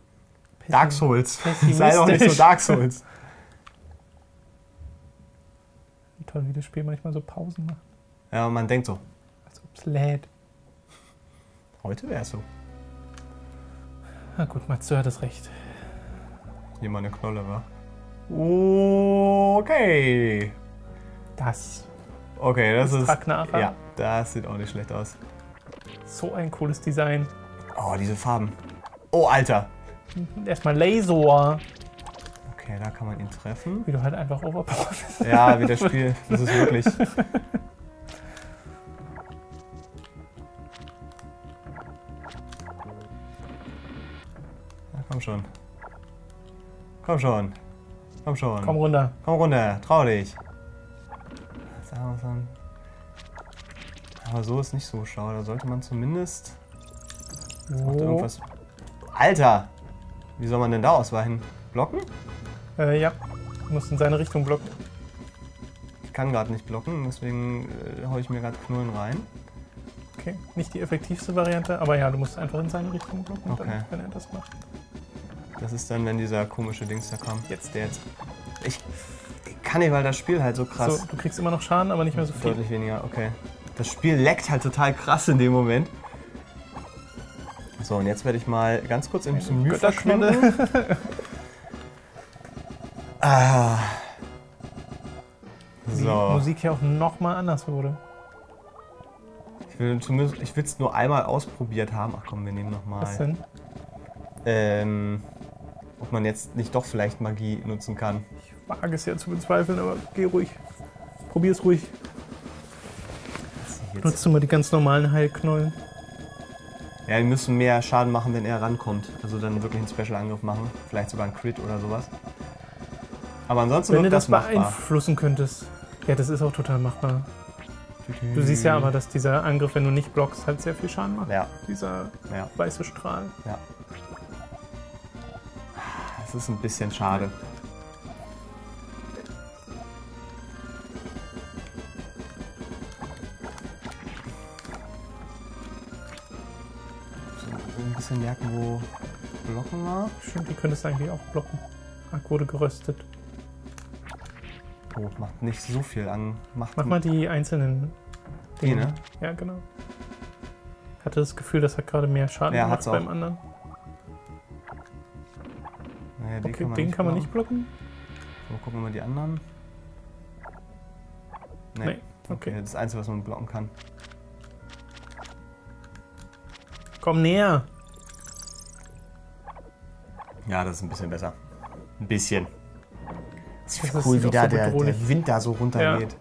B: Dark Souls. Sei doch nicht so Dark Souls.
A: Toll, wie das Spiel manchmal so Pausen macht.
B: Ja, man denkt so,
A: Als ob es lädt.
B: heute wäre es so.
A: Na gut, Mats, du hattest recht.
B: Hier mal eine Knolle war. Okay.
A: Das.
B: Okay, das, ist.
A: Nachher.
B: Ja, das sieht auch nicht schlecht aus.
A: So ein cooles Design.
B: Oh, diese Farben. Oh, Alter.
A: Erstmal Laser.
B: Okay, da kann man ihn treffen.
A: Wie du halt einfach overpowered.
B: Ja, wie das Spiel. Das ist wirklich. <laughs> Komm schon. Komm schon. Komm
A: runter.
B: Komm runter, trau dich. Aber so ist nicht so schlau. Da sollte man zumindest irgendwas. Alter! Wie soll man denn da ausweichen? Blocken?
A: Äh, ja. Du musst in seine Richtung blocken.
B: Ich kann gerade nicht blocken, deswegen äh, hau ich mir gerade Knullen rein.
A: Okay. Nicht die effektivste Variante, aber ja, du musst einfach in seine Richtung blocken,
B: Okay.
A: dann, wenn er das macht.
B: Das ist dann, wenn dieser komische Dings da kommt.
A: Jetzt.
B: Der jetzt. Ich, kann nicht, weil das Spiel halt so krass.
A: So, du kriegst immer noch Schaden, aber nicht mehr so viel.
B: Deutlich weniger, okay. Das Spiel leckt halt total krass in dem Moment. So, und jetzt werde ich mal ganz kurz Menü
A: Götterknolle.
B: verschwinden. ah.
A: Die
B: So.
A: Musik hier auch nochmal anders wurde.
B: Ich will zumindest, ich will es nur einmal ausprobiert haben. Ach komm, wir nehmen
A: Was
B: nochmal.
A: denn?
B: Ähm, ob man jetzt nicht doch vielleicht Magie nutzen kann.
A: Ich wage es ja zu bezweifeln, aber geh ruhig. Probier's ruhig. Nutzt du mal die ganz normalen Heilknollen.
B: Ja, die müssen mehr Schaden machen, wenn er rankommt. Also dann wirklich einen Special-Angriff machen. Vielleicht sogar einen Crit oder sowas. Aber ansonsten
A: Wenn du das
B: das
A: beeinflussen könntest. Ja, das ist auch total machbar. Du siehst ja aber, dass dieser Angriff, wenn du nicht blockst, halt sehr viel Schaden macht.
B: Ja,
A: Dieser
B: ja,
A: weiße Strahl.
B: ja. Das ist ein bisschen schade. So, ein bisschen merken, wo Blocken war.
A: Stimmt, die könntest du eigentlich auch blocken. Arc wurde geröstet.
B: Oh, macht nicht so viel an. Macht
A: Mach mal die einzelnen
B: Die, ne?
A: Ja, genau. Ich hatte das Gefühl, das hat gerade mehr Schaden
B: Ja,
A: gemacht beim anderen.
B: Die
A: Okay, den kann man nicht blocken.
B: So, gucken wir mal die anderen. Nee.
A: Nee,
B: Okay,
A: okay.
B: das Einzige, was man blocken kann.
A: Komm näher.
B: Ja, das ist ein bisschen besser. Ein bisschen. Das
A: Das
B: ist
A: ist-
B: cool,
A: sieht
B: wie da
A: so
B: der, der Wind da so runtergeht.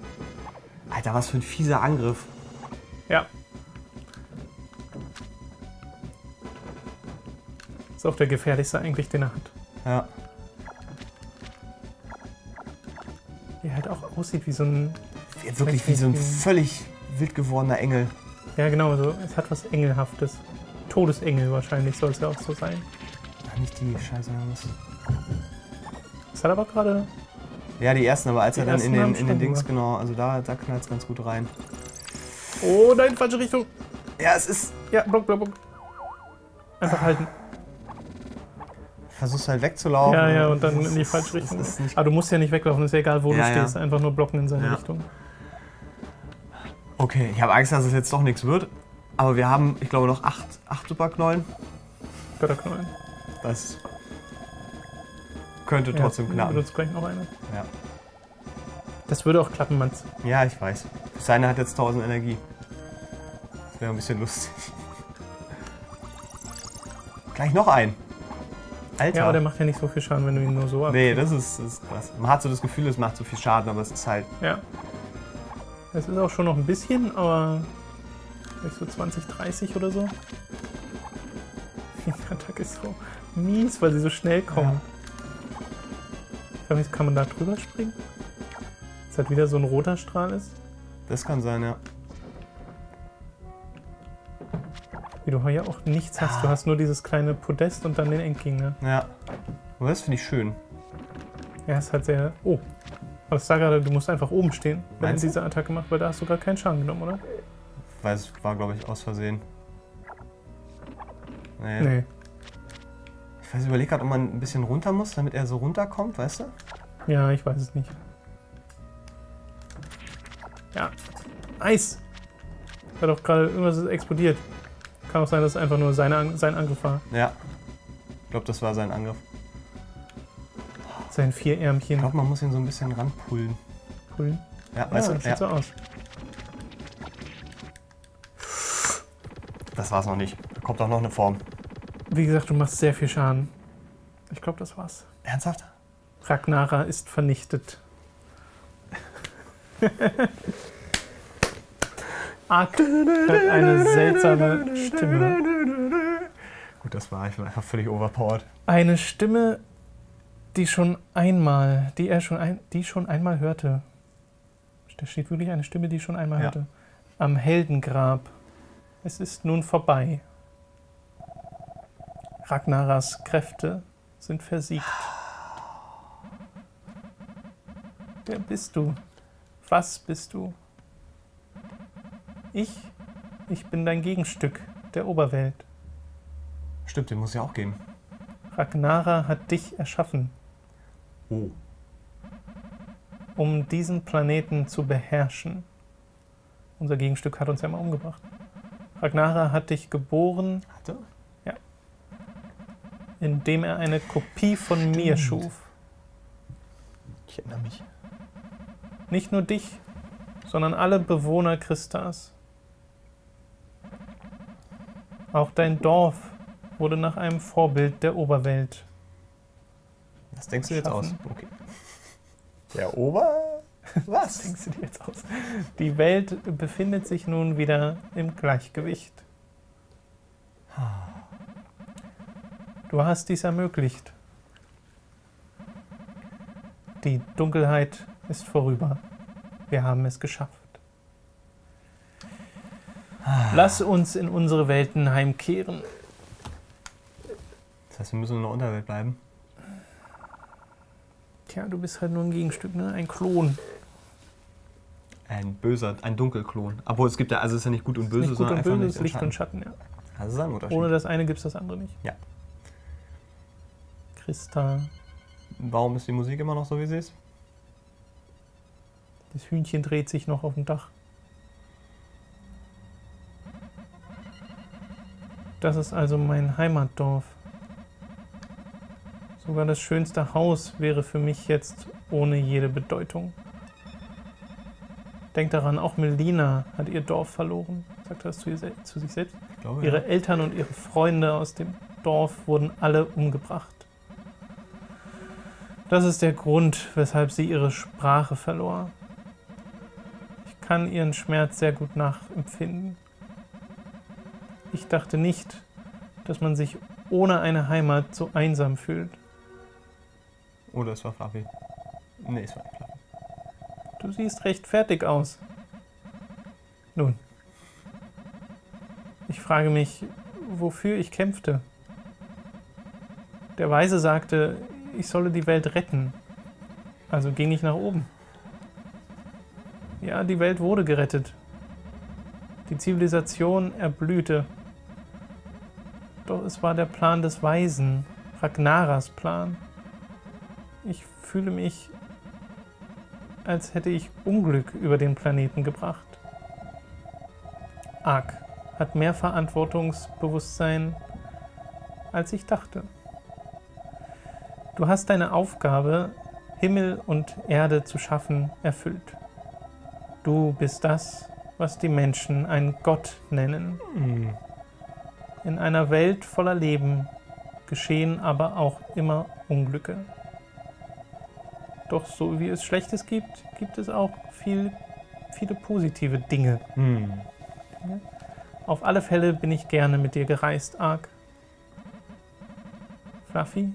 B: Alter, was für ein fieser Angriff.
A: Ja. Ist auch der gefährlichste eigentlich, den er hat.
B: Ja.
A: Aussieht wie so ein.
B: Wirklich wie so ein völlig wild gewordener Engel.
A: Ja, genau, so. Es hat was Engelhaftes. Todesengel wahrscheinlich soll es ja auch so sein.
B: Ach, nicht die Scheiße. was-
A: Es hat aber gerade.
B: Ja, die ersten, aber als
A: Die
B: er dann in den, in den Dings,
A: gemacht.
B: genau, also da, da knallt es ganz gut rein.
A: Oh, nein, falsche Richtung.
B: Ja, es ist.
A: Ja, block, block, block. Einfach halten.
B: Versuchst halt wegzulaufen.
A: Ja, ja, und dann in die falsche Richtung.
B: Es ist nicht
A: Aber du musst ja nicht weglaufen, ist ja egal, wo
B: Ja,
A: du
B: ja.
A: stehst. Einfach nur blocken in seine
B: Ja.
A: Richtung.
B: Okay, ich habe Angst, dass es jetzt doch nichts wird. Aber wir haben, ich glaube, noch acht, acht Superknollen.
A: Götterknollen.
B: Das könnte trotzdem
A: ja,
B: knappen.
A: benutzt gleich noch eine.
B: Ja.
A: Das würde auch klappen, Mats.
B: Ja, ich weiß. Seine hat jetzt 1000 Energie. Das wäre ein bisschen lustig. <laughs> Gleich noch ein. Alter.
A: Ja, aber der macht ja nicht so viel Schaden, wenn du ihn nur so ab.
B: nee, das ist, das ist krass. Man hat so das Gefühl, es macht so viel Schaden, aber es ist halt.
A: Ja. Es ist auch schon noch ein bisschen, aber vielleicht so 20, 30 oder so. <laughs> Die Attacke ist so mies, weil sie so schnell kommen. Nicht, kann man da drüber springen? Dass halt wieder so ein roter Strahl ist?
B: Das kann sein, ja.
A: Wie du hier auch nichts hast. Du hast nur dieses kleine Podest und dann den Endgegner.
B: Ja. Aber das finde ich schön.
A: Ja, ist halt sehr. Oh. Aber ich sag gerade, du musst einfach oben stehen, wenn
B: Meinst du?
A: diese Attacke macht, weil da hast du gar keinen Schaden genommen, oder?
B: Weil es war, glaube ich, aus Versehen. Nee.
A: Nee.
B: Ich weiß, ich überlege gerade, ob man ein bisschen runter muss, damit er so runterkommt, weißt du?
A: Ja, ich weiß es nicht. Ja. Eis! Hat doch gerade irgendwas ist explodiert. Kann auch sein, dass es einfach nur seine, sein Angriff war.
B: Ja. Ich glaube, das war sein Angriff.
A: Sein vier
B: Ich glaube, man muss ihn so ein bisschen ranpullen.
A: Cool.
B: Ja,
A: Ja,
B: weißt
A: sieht
B: du? Ja,
A: so aus.
B: das war's noch nicht. Da kommt auch noch eine Form.
A: Wie gesagt, du machst sehr viel Schaden. Ich glaube, das war's.
B: Ernsthaft?
A: Ragnara ist vernichtet. <laughs> Ark hat eine seltsame Stimme.
B: Gut, das war ich war einfach völlig overpowered.
A: Eine Stimme, die schon einmal, die er schon, ein, die schon einmal hörte. Da steht wirklich eine Stimme, die schon einmal
B: Ja.
A: hörte. Am Heldengrab. Es ist nun vorbei. Ragnaras Kräfte sind versiegt. Wer bist du? Was bist du? Ich? Ich bin dein Gegenstück der Oberwelt.
B: Stimmt, den muss ja auch geben.
A: Ragnara hat dich erschaffen,
B: Oh.
A: um diesen Planeten zu beherrschen. Unser Gegenstück hat uns ja mal umgebracht. Ragnara hat dich geboren,
B: Hatte?
A: indem er eine Kopie von mir schuf.
B: Ich erinnere mich.
A: Nicht nur dich, sondern alle Bewohner Christas. Auch dein Dorf wurde nach einem Vorbild der Oberwelt.
B: Was denkst du jetzt aus? Okay. Der Ober... <laughs> Was?
A: denkst du dir jetzt aus? Die Welt befindet sich nun wieder im Gleichgewicht. Du hast dies ermöglicht. Die Dunkelheit ist vorüber. Wir haben es geschafft. Lass uns in unsere Welten heimkehren.
B: Das heißt, wir müssen in der Unterwelt bleiben.
A: Tja, du bist halt nur ein Gegenstück, ne? Ein Klon.
B: Ein böser, ein Dunkelklon. Obwohl es gibt ja, also es ist ja nicht gut und böse,
A: gut
B: sondern
A: und
B: einfach
A: böse, Licht und. Schatten, ja.
B: Das ist ein Unterschied.
A: Ohne das eine gibt es das andere nicht.
B: Ja.
A: Christa,
B: Warum ist die Musik immer noch so, wie sie ist?
A: das Hühnchen dreht sich noch auf dem Dach. Das ist also mein Heimatdorf. Sogar das schönste Haus wäre für mich jetzt ohne jede Bedeutung. Denkt daran, auch Melina hat ihr Dorf verloren. Sagt er das zu, ihr, zu sich selbst?
B: Glaube,
A: Ihre
B: ja.
A: Eltern und ihre Freunde aus dem Dorf wurden alle umgebracht. Das ist der Grund, weshalb sie ihre Sprache verlor. Ich kann ihren Schmerz sehr gut nachempfinden. Ich dachte nicht, dass man sich ohne eine Heimat so einsam fühlt.
B: Oder es war Fluffy. Nee, es war nicht Fluffy.
A: Du siehst recht fertig aus. Nun, ich frage mich, wofür ich kämpfte. Der Weise sagte, ich solle die Welt retten. Also ging ich nach oben. Ja, die Welt wurde gerettet. Die Zivilisation erblühte. Doch es war der Plan des Weisen, Ragnaras Plan. Ich fühle mich als hätte ich Unglück über den Planeten gebracht. Ark hat mehr Verantwortungsbewusstsein, als ich dachte. Du hast deine Aufgabe Himmel und Erde zu schaffen, erfüllt. Du bist das, was die Menschen ein Gott nennen.
B: Hm.
A: In einer Welt voller Leben geschehen aber auch immer Unglücke. Doch so wie es Schlechtes gibt, gibt es auch viel, viele positive Dinge.
B: Hm.
A: Auf alle Fälle bin ich gerne mit dir gereist, Ark. Fluffy,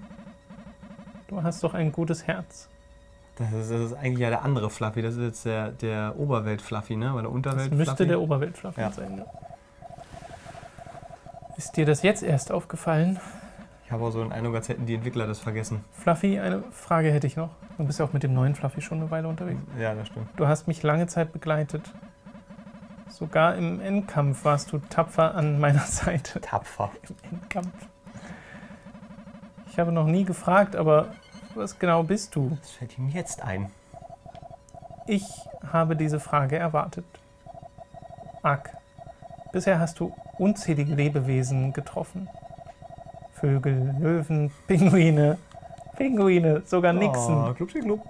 A: du hast doch ein gutes Herz.
B: Das ist, das ist eigentlich ja der andere Fluffy. Das ist jetzt der, der Oberwelt-Fluffy, ne? Weil der
A: Das
B: Unterwelt
A: müsste der Oberwelt-Fluffy
B: Ja.
A: sein. Ne? Ist dir das jetzt erst aufgefallen?
B: Ich habe auch so einen Eindruck, als hätten die Entwickler das vergessen.
A: Fluffy, eine Frage hätte ich noch. Du bist ja auch mit dem neuen Fluffy schon eine Weile unterwegs.
B: Ja, das stimmt.
A: Du hast mich lange Zeit begleitet. Sogar im Endkampf warst du tapfer an meiner <laughs> Seite.
B: Tapfer.
A: Im Endkampf. Ich habe noch nie gefragt, aber was genau bist du?
B: Das fällt ihm jetzt ein.
A: Ich habe diese Frage erwartet. Ak, bisher hast du unzählige Lebewesen getroffen. Vögel, Löwen, Pinguine, Pinguine, sogar Nixen.
B: Oh, klupsi, klup.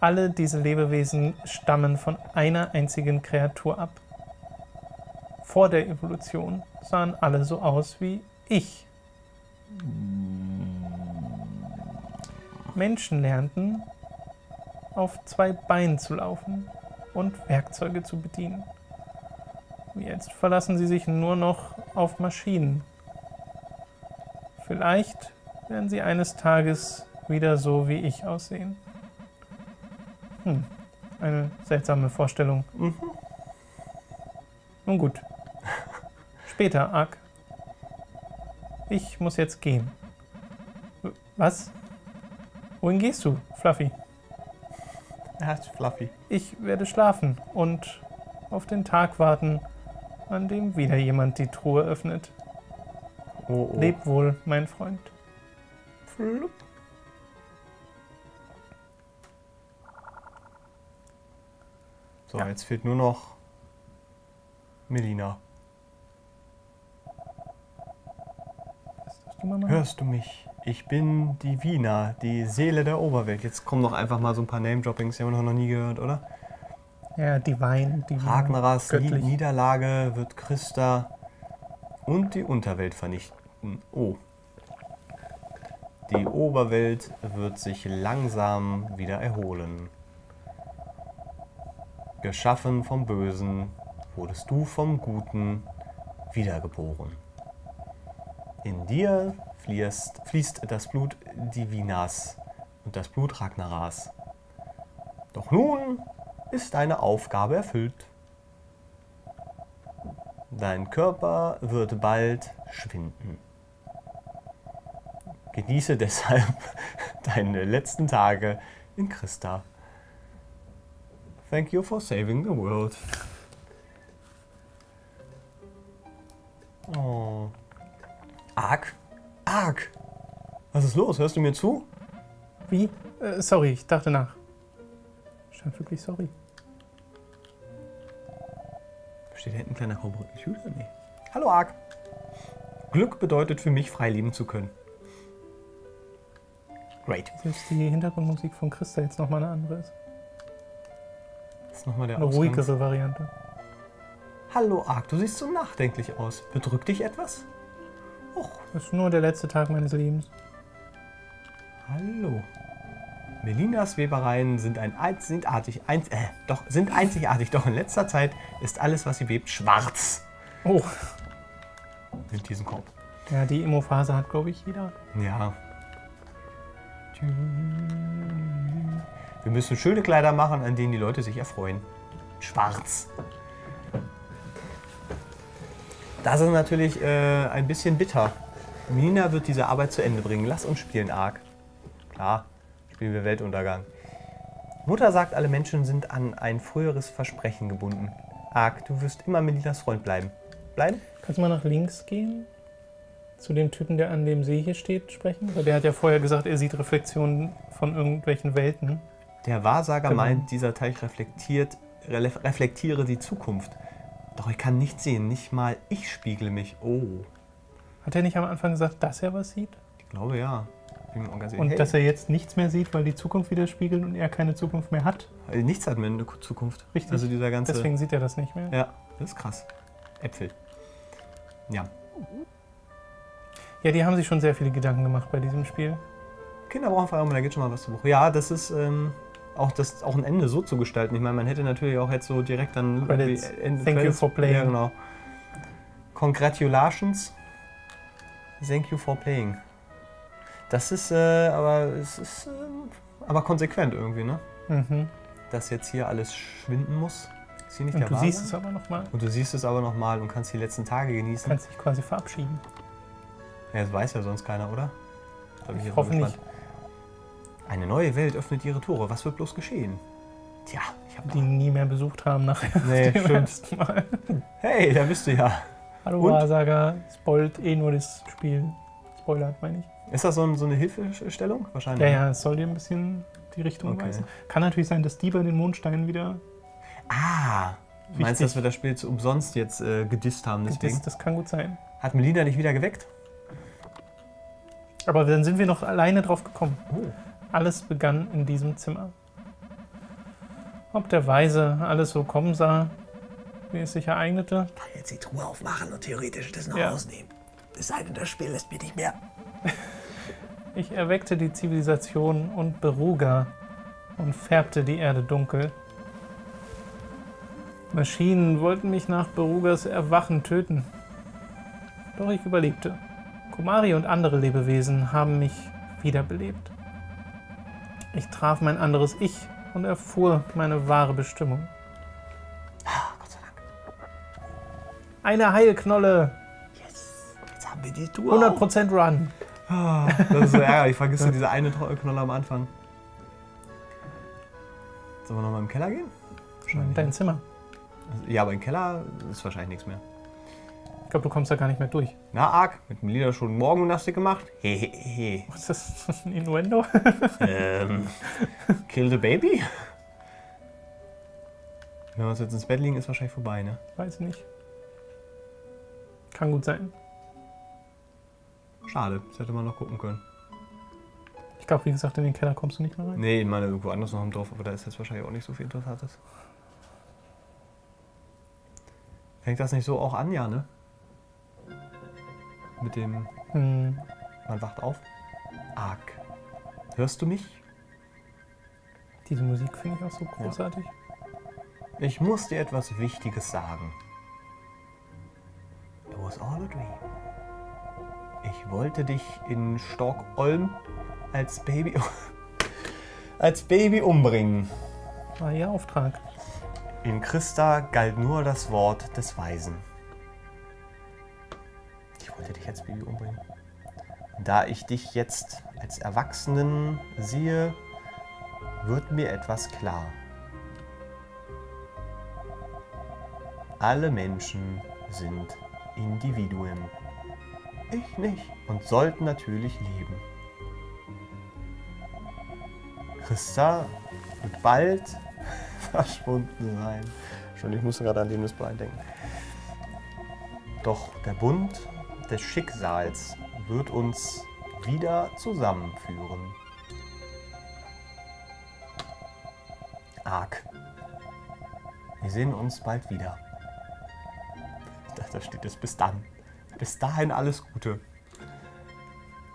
A: Alle diese Lebewesen stammen von einer einzigen Kreatur ab. Vor der Evolution sahen alle so aus wie ich. Menschen lernten, auf zwei Beinen zu laufen und Werkzeuge zu bedienen. Jetzt verlassen sie sich nur noch auf Maschinen. Vielleicht werden sie eines Tages wieder so wie ich aussehen. Hm, eine seltsame Vorstellung.
B: Mhm.
A: Nun gut. Später, Ark. Ich muss jetzt gehen. Was? Wohin gehst du, Fluffy?
B: Er heißt Fluffy.
A: Ich werde schlafen und auf den Tag warten, an dem wieder jemand die Truhe öffnet.
B: Oh, oh.
A: Leb wohl, mein Freund.
B: Flup. So,
A: Ja.
B: jetzt fehlt nur noch Melina.
A: Du?
B: Hörst du mich? Ich bin die Wiener, die Seele der Oberwelt. Jetzt kommen doch einfach mal so ein paar Name-Droppings, die haben wir noch nie gehört, oder?
A: Ja, Divine. Divine
B: Ragnaras. Niederlage wird Christa und die Unterwelt vernichten. Oh. Die Oberwelt wird sich langsam wieder erholen. Geschaffen vom Bösen wurdest du vom Guten wiedergeboren. In dir fließt, fließt das Blut Divinas und das Blut Ragnaras. Doch nun ist deine Aufgabe erfüllt. Dein Körper wird bald schwinden. Genieße deshalb <laughs> deine letzten Tage in Christa. Thank you for saving the world. Oh. Arg? Arg! Was ist los? Hörst du mir zu?
A: Wie? Äh, sorry, ich dachte nach. Stand wirklich sorry.
B: Steht da hinten ein kleiner Cowboy-Schüler? Nee. Hallo Arg. Glück bedeutet für mich, frei leben zu können. Great.
A: Selbst die Hintergrundmusik von Christa jetzt nochmal eine andere ist.
B: Das ist nochmal der
A: Eine
B: Ausgangs-
A: ruhigere Variante.
B: Hallo Arg, du siehst so nachdenklich aus. Bedrückt dich etwas? Och,
A: Das ist nur der letzte Tag meines Lebens.
B: hallo. Melinas Webereien sind ein einzigartig, ein, äh, doch, sind einzigartig, doch in letzter Zeit ist alles, was sie webt, schwarz.
A: Oh,
B: In diesem Korb.
A: ja, die Emo-Phase hat, glaube ich, jeder.
B: Ja. Wir müssen schöne Kleider machen, an denen die Leute sich erfreuen. Schwarz. Das ist natürlich äh, ein bisschen bitter. Nina wird diese Arbeit zu Ende bringen. Lass uns spielen, Ark. Klar, spielen wir Weltuntergang. Mutter sagt, alle Menschen sind an ein früheres Versprechen gebunden. Ark, du wirst immer Melinas Freund bleiben. Bleiben?
A: Kannst du mal nach links gehen? Zu dem Typen, der an dem See hier steht, sprechen? Weil der hat ja vorher gesagt, er sieht Reflexionen von irgendwelchen Welten.
B: Der Wahrsager
A: Genau.
B: meint, dieser Teich reflektiert, reflektiere die Zukunft. Doch ich kann nichts sehen, nicht mal ich spiegle mich. Oh,
A: Hat er nicht am Anfang gesagt, dass er was sieht?
B: ich glaube ja.
A: Und dass er jetzt nichts mehr sieht, weil die Zukunft widerspiegelt und er keine Zukunft mehr hat.
B: äh, nichts hat mehr eine Zukunft.
A: Richtig.
B: Also dieser ganze.
A: Deswegen sieht er das nicht mehr.
B: Ja, das ist krass. Äpfel. Ja.
A: Ja, die haben sich schon sehr viele Gedanken gemacht bei diesem Spiel.
B: Kinder brauchen Feierabend, da geht schon mal was zu Buch. Ja, das ist ähm, auch, das, auch ein Ende so zu gestalten. Ich meine, man hätte natürlich auch jetzt so direkt dann.
A: Credits.
B: End-
A: Thank you for playing.
B: Ja, genau. Congratulations. Thank you for playing. Das ist, äh, aber es ist, ähm, aber konsequent irgendwie, ne?
A: Mhm.
B: Dass jetzt hier alles schwinden muss. Ist hier nicht
A: Und
B: der
A: du
B: Wahnsinn?
A: siehst es aber nochmal.
B: Und du siehst es aber nochmal und kannst die letzten Tage genießen.
A: Kannst dich quasi verabschieden.
B: Ja, das weiß ja sonst keiner, oder? Da bin
A: Ich
B: jetzt
A: hoffe nicht.
B: Eine neue Welt öffnet ihre Tore. Was wird bloß geschehen? Tja, ich hab
A: Die nie mehr besucht haben nach <laughs>
B: Nee, <laughs>
A: dem ersten Mal.
B: Hey, da bist du ja.
A: Hallo? Wahrsager, spoilt eh nur das Spiel. Spoilert, meine ich.
B: Ist das so, ein, so eine Hilfestellung?
A: Ja,
B: Wahrscheinlich.
A: ja, es soll dir ein bisschen die Richtung
B: Okay.
A: weisen. Kann natürlich sein, dass die bei den Mondsteinen wieder.
B: Ah, meinst du,
A: Wichtig.
B: dass wir das Spiel zu umsonst jetzt äh, gedisst haben deswegen?
A: Das, das kann gut sein.
B: Hat Melina dich wieder geweckt?
A: Aber dann sind wir noch alleine drauf gekommen.
B: Oh.
A: Alles begann in diesem Zimmer. Ob der Weise alles so kommen sah, wie es sich ereignete,
C: kann jetzt die Truhe aufmachen und theoretisch das noch
A: Ja.
C: rausnehmen. Es sei denn, das Spiel lässt mir nicht mehr. <laughs>
A: ich erweckte die Zivilisation und Beruga und färbte die Erde dunkel. Maschinen wollten mich nach Berugas Erwachen töten. Doch ich überlebte. Kumari und andere Lebewesen haben mich wiederbelebt. Ich traf mein anderes Ich und erfuhr meine wahre Bestimmung.
C: Ah, Gott sei Dank.
A: Eine Heilknolle,
C: Yes. Jetzt haben wir die auf.
A: 100% Run.
B: Ah, das ist so ärgerlich. Vergisst du diese eine Knolle am Anfang? Sollen wir nochmal im Keller gehen? Wahrscheinlich.
A: Dein Zimmer.
B: Ja, aber im Keller ist wahrscheinlich nichts mehr.
A: Ich glaube, du kommst da gar nicht mehr durch.
B: Na, Arg, mit Melina schon Morgengymnastik gemacht? Hehehe. <laughs>
A: Was ist das? Ein Innuendo?
B: ähm, kill the baby? Wenn wir uns jetzt ins Bett liegen, ist wahrscheinlich vorbei, ne?
A: Weiß ich nicht. Kann gut sein.
B: Schade, das hätte man noch gucken können.
A: Ich glaube, wie gesagt, in den Keller kommst du nicht mehr rein.
B: Nee, ich meine irgendwo anders noch im Dorf, aber da ist jetzt wahrscheinlich auch nicht so viel Interessantes. Fängt das nicht so auch an, ja, ne? Mit dem,
A: Hm.
B: man wacht auf. Arg. Hörst du mich?
A: Diese Musik finde ich auch so großartig.
B: Ich muss dir etwas Wichtiges sagen. It was all a dream. Ich wollte dich in Stockholm als Baby als Baby umbringen.
A: War ihr Auftrag.
B: In Christa galt nur das Wort des Weisen. Ich wollte dich als Baby umbringen. Da ich dich jetzt als Erwachsenen sehe, wird mir etwas klar. Alle Menschen sind Individuen. Ich nicht. Und sollten natürlich leben. Christa wird bald <laughs> verschwunden sein. Schon, ich musste gerade an Lebensbein denken. Doch der Bund des Schicksals wird uns wieder zusammenführen. Arg. Wir sehen uns bald wieder. Da steht es bis dann. Bis dahin alles Gute.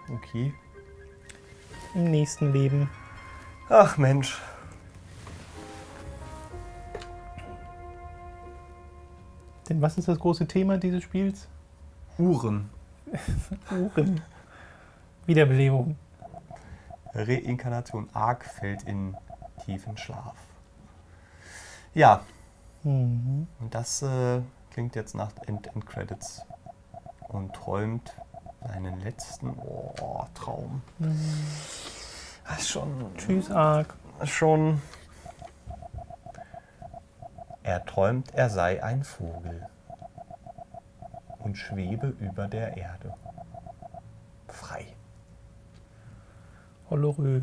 B: Okay.
A: Im nächsten Leben.
B: Ach Mensch.
A: Denn was ist das große Thema dieses Spiels?
B: Uhren. <laughs>
A: Uhren. Wiederbelebung.
B: Reinkarnation. Arg fällt in tiefen Schlaf. Ja,
A: Mhm.
B: und das äh, klingt jetzt nach End -End Credits und träumt seinen letzten oh, Traum. Das ist schon,
A: Tschüss, Ark.
B: schon. Er träumt, er sei ein Vogel und schwebe über der Erde. Frei.
A: Holorö.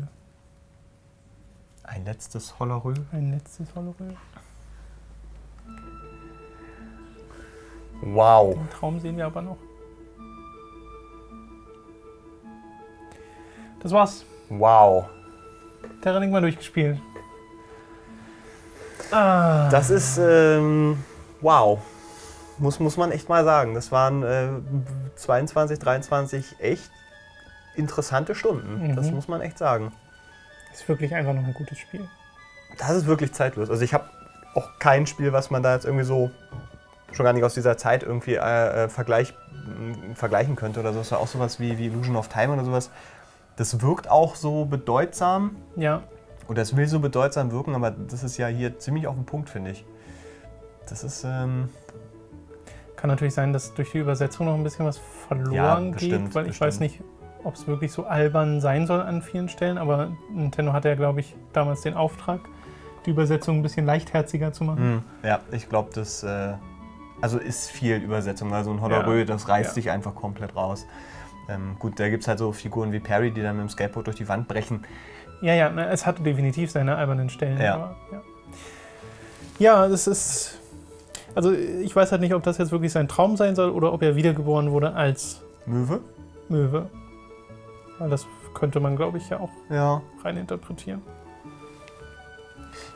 B: Ein letztes Hollerö.
A: Ein letztes Holorö.
B: Wow.
A: Den Traum sehen wir aber noch. Das war's.
B: Wow.
A: Terranigma durchgespielt. Ah.
B: Das ist, ähm, wow. Muss, muss man echt mal sagen. Das waren äh, 22, 23 echt interessante Stunden. Das
A: Mhm.
B: muss man echt sagen.
A: Ist wirklich einfach noch ein gutes Spiel.
B: Das ist wirklich zeitlos. Also ich habe auch kein Spiel, was man da jetzt irgendwie so schon gar nicht aus dieser Zeit irgendwie äh, äh, vergleich, m, vergleichen könnte oder so. Das war auch sowas wie, wie Illusion of Time oder sowas. Das wirkt auch so bedeutsam
A: Ja,
B: oder es will so bedeutsam wirken, aber das ist ja hier ziemlich auf den Punkt, finde ich. Das ist, ähm,
A: kann natürlich sein, dass durch die Übersetzung noch ein bisschen was verloren
B: Ja,
A: geht,
B: bestimmt,
A: weil ich weiß nicht, ob es wirklich so albern sein soll an vielen Stellen, aber Nintendo hatte ja, glaube ich, damals den Auftrag, die Übersetzung ein bisschen leichtherziger zu machen.
B: hm, ja, ich glaube, das äh, also ist viel Übersetzung. Also ein Hodorö,
A: Ja,
B: das reißt
A: ja.
B: dich einfach komplett raus. Ähm, gut, da gibt es halt so Figuren wie Perry, die dann mit dem Skateboard durch die Wand brechen.
A: Ja, ja, na, es hatte definitiv seine albernen Stellen.
B: Ja.
A: Aber, ja. ja, das ist. Also, ich weiß halt nicht, ob das jetzt wirklich sein Traum sein soll oder ob er wiedergeboren wurde als
B: Möwe?
A: Möwe. Weil das könnte man, glaube ich, ja auch
B: Ja.
A: rein interpretieren.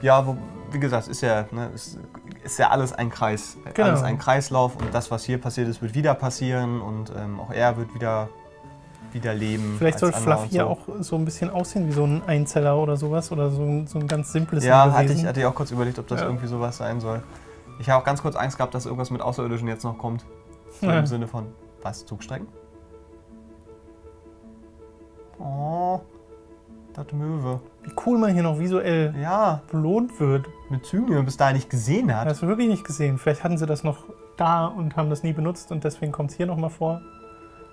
B: Ja, wo, wie gesagt, ist ja, ne, ist, ist ja alles ein Kreis.
A: Genau.
B: Alles ein Kreislauf und das, was hier passiert ist, wird wieder passieren und ähm, auch er wird wieder, wieder leben.
A: Vielleicht soll Fluffy ja
B: und
A: auch so ein bisschen aussehen wie so ein Einzeller oder sowas oder so ein, so ein ganz simples
B: Ja, hatte ich, hatte ich auch kurz überlegt, ob das
A: Ja.
B: irgendwie sowas sein soll. Ich habe auch ganz kurz Angst gehabt, dass irgendwas mit Außerirdischen jetzt noch kommt. So <laughs>
A: Ja.
B: im Sinne von, was, Zugstrecken? Oh, das Möwe.
A: Wie cool man hier noch visuell
B: Ja,
A: belohnt wird.
B: mit Zügen, die man bis dahin nicht gesehen hat.
A: Hast du wirklich nicht gesehen. Vielleicht hatten sie das noch da und haben das nie benutzt und deswegen kommt es hier nochmal vor.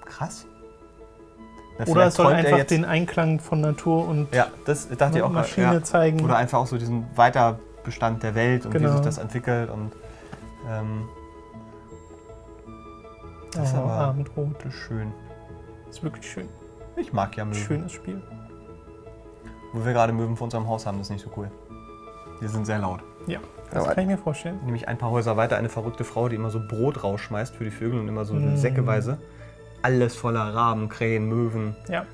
B: Krass. Na,
A: Oder es soll einfach
B: jetzt-
A: den Einklang von Natur und
B: Ja, das dachte ich auch.
A: Maschine
B: ja.
A: zeigen.
B: Oder einfach auch so diesen Weiterbestand der Welt und wie
A: Genau.
B: sich das entwickelt und ähm, das ist
A: oh,
B: aber-
A: Abendrot.
B: das ist schön.
A: Ist wirklich schön.
B: Ich mag ja Möwen.
A: Schönes Spiel.
B: Wo wir gerade Möwen vor unserem Haus haben, das ist nicht so cool. Die sind sehr laut.
A: Ja, das
B: Aber-
A: kann ich mir vorstellen.
B: Nämlich ein paar Häuser weiter eine verrückte Frau, die immer so Brot rausschmeißt für die Vögel und immer so
A: Mm.
B: säckeweise. Alles voller Raben, Krähen, Möwen,
A: Ja,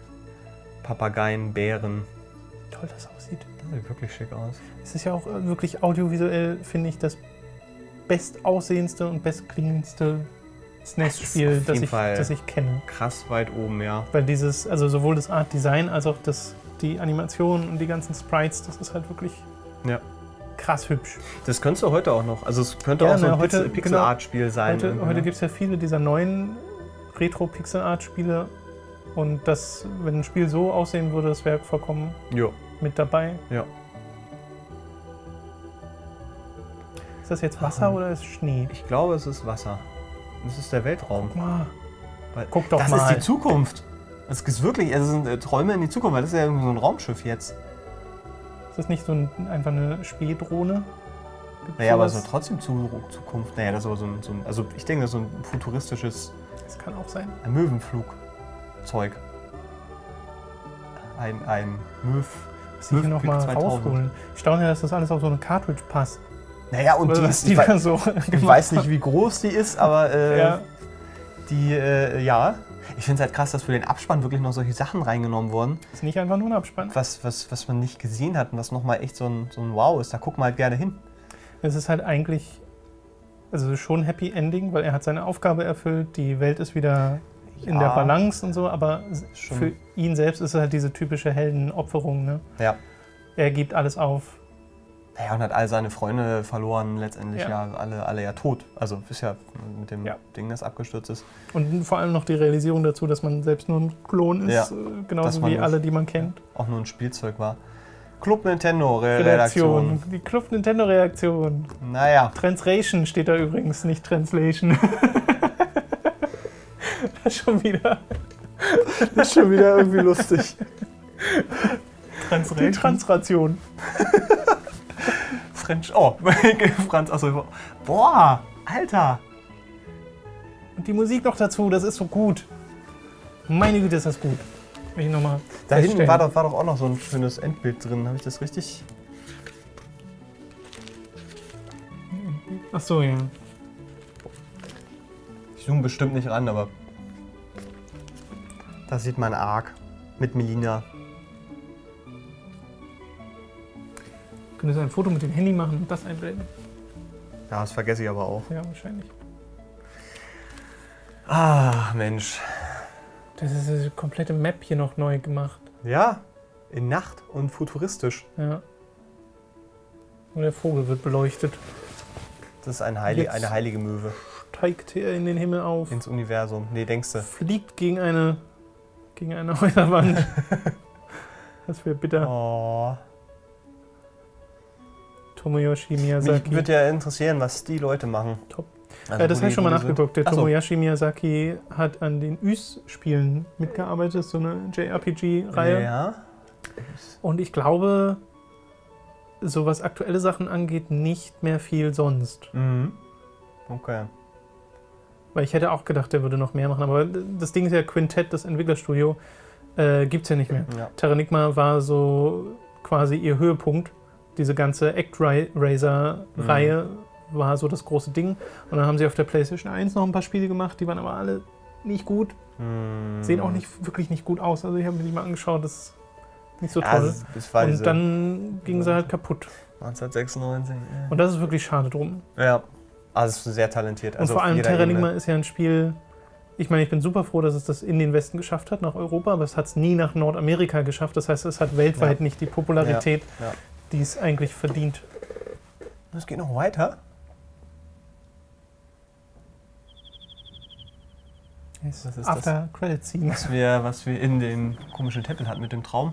B: Papageien, Bären.
A: toll das aussieht.
B: Das sieht wirklich schick aus.
A: Es ist ja auch äh, wirklich audiovisuell, finde ich, das bestaussehendste und bestklingendste SNES-Spiel, das
B: jeden
A: ich, das ich kenne.
B: Krass weit oben, ja.
A: Weil dieses, also sowohl das Art Design als auch das, die Animation und die ganzen Sprites, das ist halt wirklich
B: Ja.
A: krass hübsch.
B: Das könntest du heute auch noch. Also es könnte
A: Ja,
B: auch so ein
A: heute-
B: Pixel- Pixel-Art-Spiel sein.
A: Heute, heute
B: ne?
A: gibt es ja viele dieser neuen Retro-Pixel-Art-Spiele und das, wenn ein Spiel so aussehen würde, das wäre vollkommen
B: Jo.
A: mit dabei.
B: Ja.
A: Ist das jetzt Wasser
B: Ähm,
A: oder ist Schnee?
B: Ich glaube, es ist Wasser. Das ist der Weltraum.
A: Guck mal. Guck doch
B: das
A: mal.
B: ist die Zukunft. Das ist wirklich, es sind äh, Träume in die Zukunft, weil das ist ja irgendwie so ein Raumschiff jetzt.
A: Ist das nicht so ein, einfach eine Spähdrohne? Gibt's
B: Naja, aber es ist trotzdem Zu Zukunft. Naja, das ist aber so ein, so ein, also ich denke, das ist so ein futuristisches
A: Das kann auch sein.
B: Möwenflugzeug. Ein, ein Möw.
A: Muss ich hier nochmal
B: 2000.
A: rausholen. Ich staune ja, dass das alles auf so eine Cartridge passt.
B: Naja, und
A: Oder
B: die, ist,
A: die
B: ich,
A: da
B: wei-
A: so <laughs>
B: ich weiß nicht, wie groß die ist, aber äh,
A: Ja.
B: die, äh, ja. Ich finde es halt krass, dass für den Abspann wirklich noch solche Sachen reingenommen wurden,
A: Ist nicht einfach nur ein Abspann.
B: was, was, was man nicht gesehen hat und was nochmal echt so ein, so ein Wow ist. Da guckt man halt gerne hin.
A: Es ist halt eigentlich also schon Happy Ending, weil er hat seine Aufgabe erfüllt, die Welt ist wieder in
B: Ja.
A: der Balance und so, aber
B: Schon-
A: für ihn selbst ist es halt diese typische Heldenopferung. Ne?
B: Ja.
A: Er gibt alles auf.
B: Naja, und hat all seine Freunde verloren, letztendlich
A: Ja.
B: ja, alle, alle ja tot. Also ist ja mit dem
A: Ja.
B: Ding, das abgestürzt ist.
A: Und vor allem noch die Realisierung dazu, dass man selbst nur ein Klon ist,
B: Ja.
A: äh, genauso wie alle, die man kennt.
B: Auch nur ein Spielzeug war. Club Nintendo Re
A: Redaktion.
B: Redaktion.
A: Die Club Nintendo Reaktion.
B: Naja,
A: Translation steht da übrigens, nicht Translation. das <laughs> ist schon wieder.
B: das ist schon wieder irgendwie lustig.
A: Die Transration. <laughs>
B: French. Oh, <laughs> Franz. Achso, boah, Alter.
A: Und die Musik noch dazu, das ist so gut. Meine Güte, ist das gut. Will ich nochmal.
B: Da hinten war doch, war doch auch noch so ein schönes Endbild drin. Habe ich das richtig?
A: Ach so, ja.
B: Ich zoome bestimmt nicht ran, aber. Da sieht man arg. Mit Melina.
A: Könntest du ein Foto mit dem Handy machen und das einblenden?
B: Ja, das vergesse ich aber auch.
A: Ja, wahrscheinlich.
B: Ah, Mensch.
A: Das ist diese komplette Map hier noch neu gemacht.
B: Ja, in Nacht und futuristisch.
A: Ja. Und der Vogel wird beleuchtet.
B: Das ist ein Heilig,
A: Jetzt.
B: eine heilige Möwe
A: Steigt er in den Himmel auf.
B: ins Universum. Nee, denkst du?
A: Fliegt gegen eine, gegen eine <laughs> Häuserwand. <laughs> das wäre bitter.
B: Oh.
A: Tomoyoshi
B: Mich
A: Miyazaki.
B: würde ja interessieren, was die Leute machen.
A: Top.
B: Also,
A: ja, das habe ich schon mal nachgeguckt. Der
B: so.
A: Tomoyoshi Miyazaki hat an den Ys-Spielen mitgearbeitet, so eine JRPG-Reihe.
B: Ja.
A: Und ich glaube, so was aktuelle Sachen angeht, nicht mehr viel sonst.
B: Mhm. Okay.
A: Weil ich hätte auch gedacht, der würde noch mehr machen. Aber das Ding ist ja, Quintett, das Entwicklerstudio, äh, gibt es ja nicht mehr.
B: Ja.
A: Terranigma war so quasi ihr Höhepunkt. Diese ganze ActRaiser-Reihe war so das große Ding. Und dann haben sie auf der PlayStation 1 noch ein paar Spiele gemacht, die waren aber alle nicht gut.
B: Mhm.
A: Sehen auch nicht, wirklich nicht gut aus. Also ich habe mir die mal angeschaut, das ist nicht so
B: Ja,
A: toll. Und dann ging sie halt kaputt.
B: 1996.
A: Und das ist wirklich schade drum.
B: Ja. ja. Also sehr talentiert.
A: Und
B: Also
A: vor
B: auf
A: allem Terranigma
B: Ebene.
A: ist ja ein Spiel. Ich meine, ich bin super froh, dass es das in den Westen geschafft hat, nach Europa, aber es hat es nie nach Nordamerika geschafft. Das heißt, es hat weltweit
B: Ja.
A: nicht die Popularität,
B: Ja, ja.
A: Die es eigentlich verdient.
B: Es geht noch weiter.
A: Was
B: ist das?
A: After Credit Scene.
B: Was wir, was wir in dem komischen Tempel hatten mit dem Traum.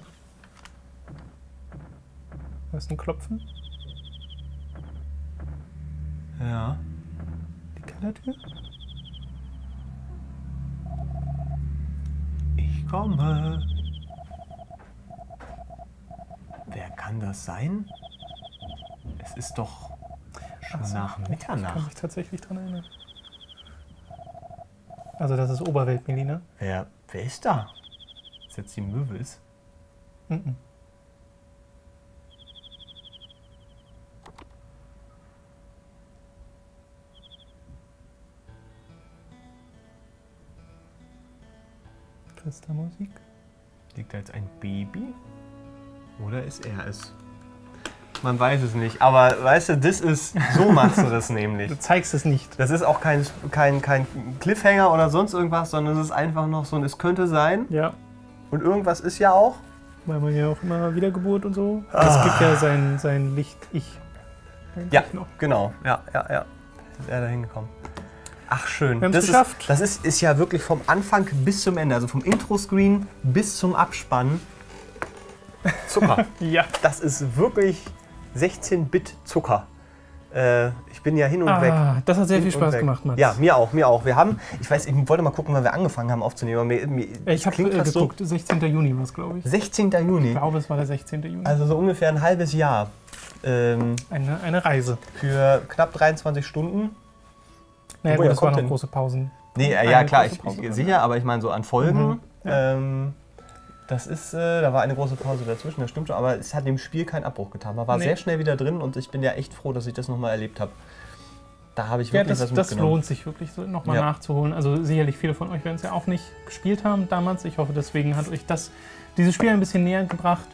A: Da ist ein Klopfen.
B: Ja.
A: Die Kellertür.
B: Ich komme. Wer kann das sein? Es ist doch schon nach
A: Ich kann
B: Mitternacht.
A: mich tatsächlich dran erinnern. Also das ist Oberwelt, Melina.
B: Wer, wer ist da? Ist jetzt die Möwels?
A: Mhm. Christa Musik.
B: Liegt da jetzt ein Baby? Oder ist er es? Man weiß es nicht. Aber weißt du, das ist, so machst du das <laughs> nämlich.
A: Du zeigst es nicht.
B: Das ist auch kein, kein, kein Cliffhanger oder sonst irgendwas, sondern es ist einfach noch so ein, es könnte sein.
A: Ja,
B: Und irgendwas ist ja auch.
A: weil man ja auch immer Wiedergeburt und so. Das gibt ja sein, sein Licht-Ich.
B: Ja,
A: noch.
B: genau. Ja, ja, ja. Ist er da hingekommen. Ach, schön.
A: Wir haben's
B: das
A: geschafft.
B: Ist, das ist, ist ja wirklich vom Anfang bis zum Ende, also vom Intro-Screen bis zum Abspann. Zucker. <laughs>
A: Ja.
B: das ist wirklich 16-Bit Zucker. Äh, ich bin ja hin und weg.
A: Ah, das hat sehr
B: Hin
A: viel Spaß
B: weg.
A: gemacht, Mats.
B: Ja, mir auch, mir auch. Wir haben, ich weiß, ich wollte mal gucken, wann wir angefangen haben aufzunehmen. Mir, mir,
A: Ich habe äh, geguckt, 16. Juni war es, glaube ich.
B: So 16. Juni.
A: Ich glaube, es war der 16. Juni.
B: Also so ungefähr ein halbes Jahr. Ähm,
A: eine, eine Reise.
B: für knapp 23 Stunden.
A: Naja,
B: Obwohl,
A: gut, es waren noch große Pausen.
B: Nee, äh, ja klar, ich,
A: Pause
B: sicher, aber ich meine so an Folgen.
A: Mhm, ja.
B: Ähm, das ist, äh, da war eine große Pause dazwischen, das stimmt schon, aber es hat dem Spiel keinen Abbruch getan. Man war
A: Nee.
B: sehr schnell wieder drin und ich bin ja echt froh, dass ich das nochmal erlebt habe. Da habe ich
A: Ja,
B: wirklich
A: das,
B: was
A: das lohnt sich wirklich so nochmal
B: Ja.
A: nachzuholen. Also sicherlich viele von euch werden es ja auch nicht gespielt haben damals. Ich hoffe, deswegen hat euch das dieses Spiel ein bisschen näher gebracht.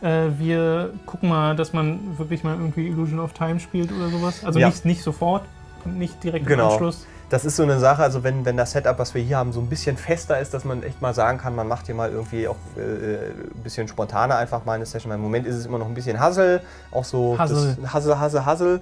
A: Äh, wir gucken mal, dass man wirklich mal irgendwie Illusion of Time spielt oder sowas. Also
B: Ja.
A: nicht, nicht sofort und nicht direkt
B: Genau.
A: im Anschluss.
B: Das ist so eine Sache, also wenn, wenn das Setup, was wir hier haben, so ein bisschen fester ist, dass man echt mal sagen kann, man macht hier mal irgendwie auch äh, ein bisschen spontaner einfach mal eine Session. Weil Im Moment ist es immer noch ein bisschen Hassel, auch so
A: Hassel,
B: Hassel, Hassel.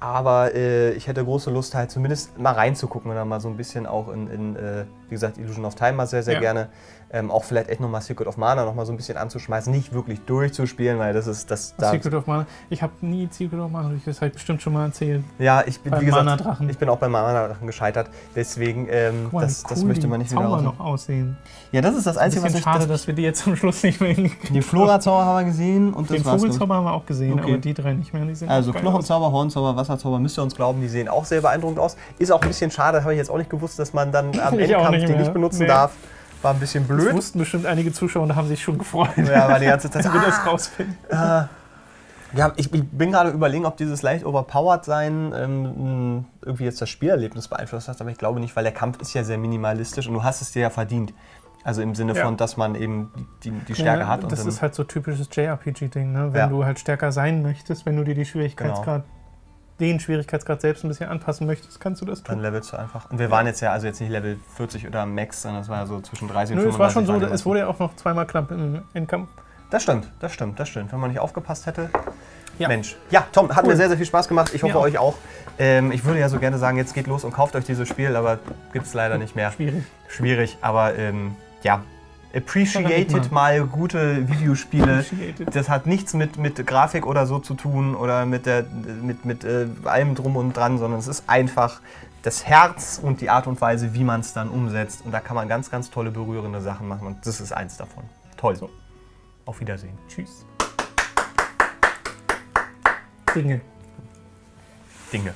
B: Aber äh, ich hätte große Lust halt zumindest mal reinzugucken und dann mal so ein bisschen auch in, in äh, wie gesagt, Illusion of Time mal sehr, sehr
A: Ja.
B: gerne. Ähm, auch vielleicht echt nochmal Secret of Mana nochmal so ein bisschen anzuschmeißen. Nicht wirklich durchzuspielen, weil das ist das da.
A: Secret of Mana. Ich habe nie Secret of Mana durch, das habe ich bestimmt schon mal erzählt.
B: Ja, ich bin, wie gesagt, ich bin auch beim Mana-Drachen gescheitert. Deswegen, ähm,
A: mal,
B: das,
A: wie
B: das
A: cool
B: möchte man nicht wieder
A: Zauber
B: rausnehmen.
A: noch aussehen.
B: Ja, das ist das
A: Ein
B: Einzige, was ich.
A: schade,
B: Das,
A: dass wir die jetzt zum Schluss nicht mehr hingekriegt
B: die Flora-Zauber haben wir gesehen und das
A: Den
B: war's. glaub
A: Vogelzauber haben wir auch gesehen,
B: Okay.
A: aber die drei nicht mehr.
B: Also. Knochenzauber, Hornzauber, Wasserzauber, müsst ihr uns glauben, die sehen auch sehr beeindruckend aus. Ist auch ein bisschen schade, habe ich jetzt auch nicht gewusst, dass man dann am <laughs>
A: Ich
B: Endkampf
A: nicht mehr.
B: nicht benutzen
A: Nee.
B: darf. War ein bisschen
A: Das
B: blöd.
A: wussten bestimmt einige Zuschauer und haben sich schon gefreut,
B: Ja, war die ganze <laughs> Zeit.
A: wenn wir das
B: Ah,
A: rausfinden.
B: ja, ich, bin gerade überlegen, ob dieses leicht overpowered sein ähm, irgendwie jetzt das Spielerlebnis beeinflusst hat, aber ich glaube nicht, weil der Kampf ist ja sehr minimalistisch und du hast es dir ja verdient. Also im Sinne
A: Ja.
B: von, dass man eben die, die Stärke
A: Ja,
B: hat.
A: Das ist halt so typisches JRPG-Ding, ne? Wenn
B: Ja.
A: du halt stärker sein möchtest, wenn du dir die Schwierigkeitsgrad. Den Schwierigkeitsgrad selbst ein bisschen anpassen möchtest, kannst du das
B: dann
A: tun.
B: levelst du einfach. Und wir waren jetzt ja also jetzt nicht Level 40 oder Max, sondern es war ja so zwischen 30 und
A: Nö, es war schon so, es wurde ja auch noch zweimal knapp im Endkampf.
B: Das stimmt, das stimmt, das stimmt. Wenn man nicht aufgepasst hätte.
A: Ja.
B: Mensch. Ja, Tom, hat
A: Cool.
B: mir sehr, sehr viel Spaß gemacht. Ich hoffe
A: auch.
B: euch auch. Ähm, ich würde ja so gerne sagen, jetzt geht los und kauft euch dieses Spiel, aber gibt es leider nicht mehr.
A: Schwierig.
B: Schwierig, aber ähm, ja. Appreciated mal gute Videospiele. Das hat nichts mit, mit Grafik oder so zu tun oder mit, der, mit, mit äh, allem drum und dran, sondern es ist einfach das Herz und die Art und Weise, wie man es dann umsetzt. Und da kann man ganz, ganz tolle, berührende Sachen machen. Und das ist eins davon. Toll.
A: So.
B: Auf Wiedersehen.
A: Tschüss. Dinge.
B: Dinge.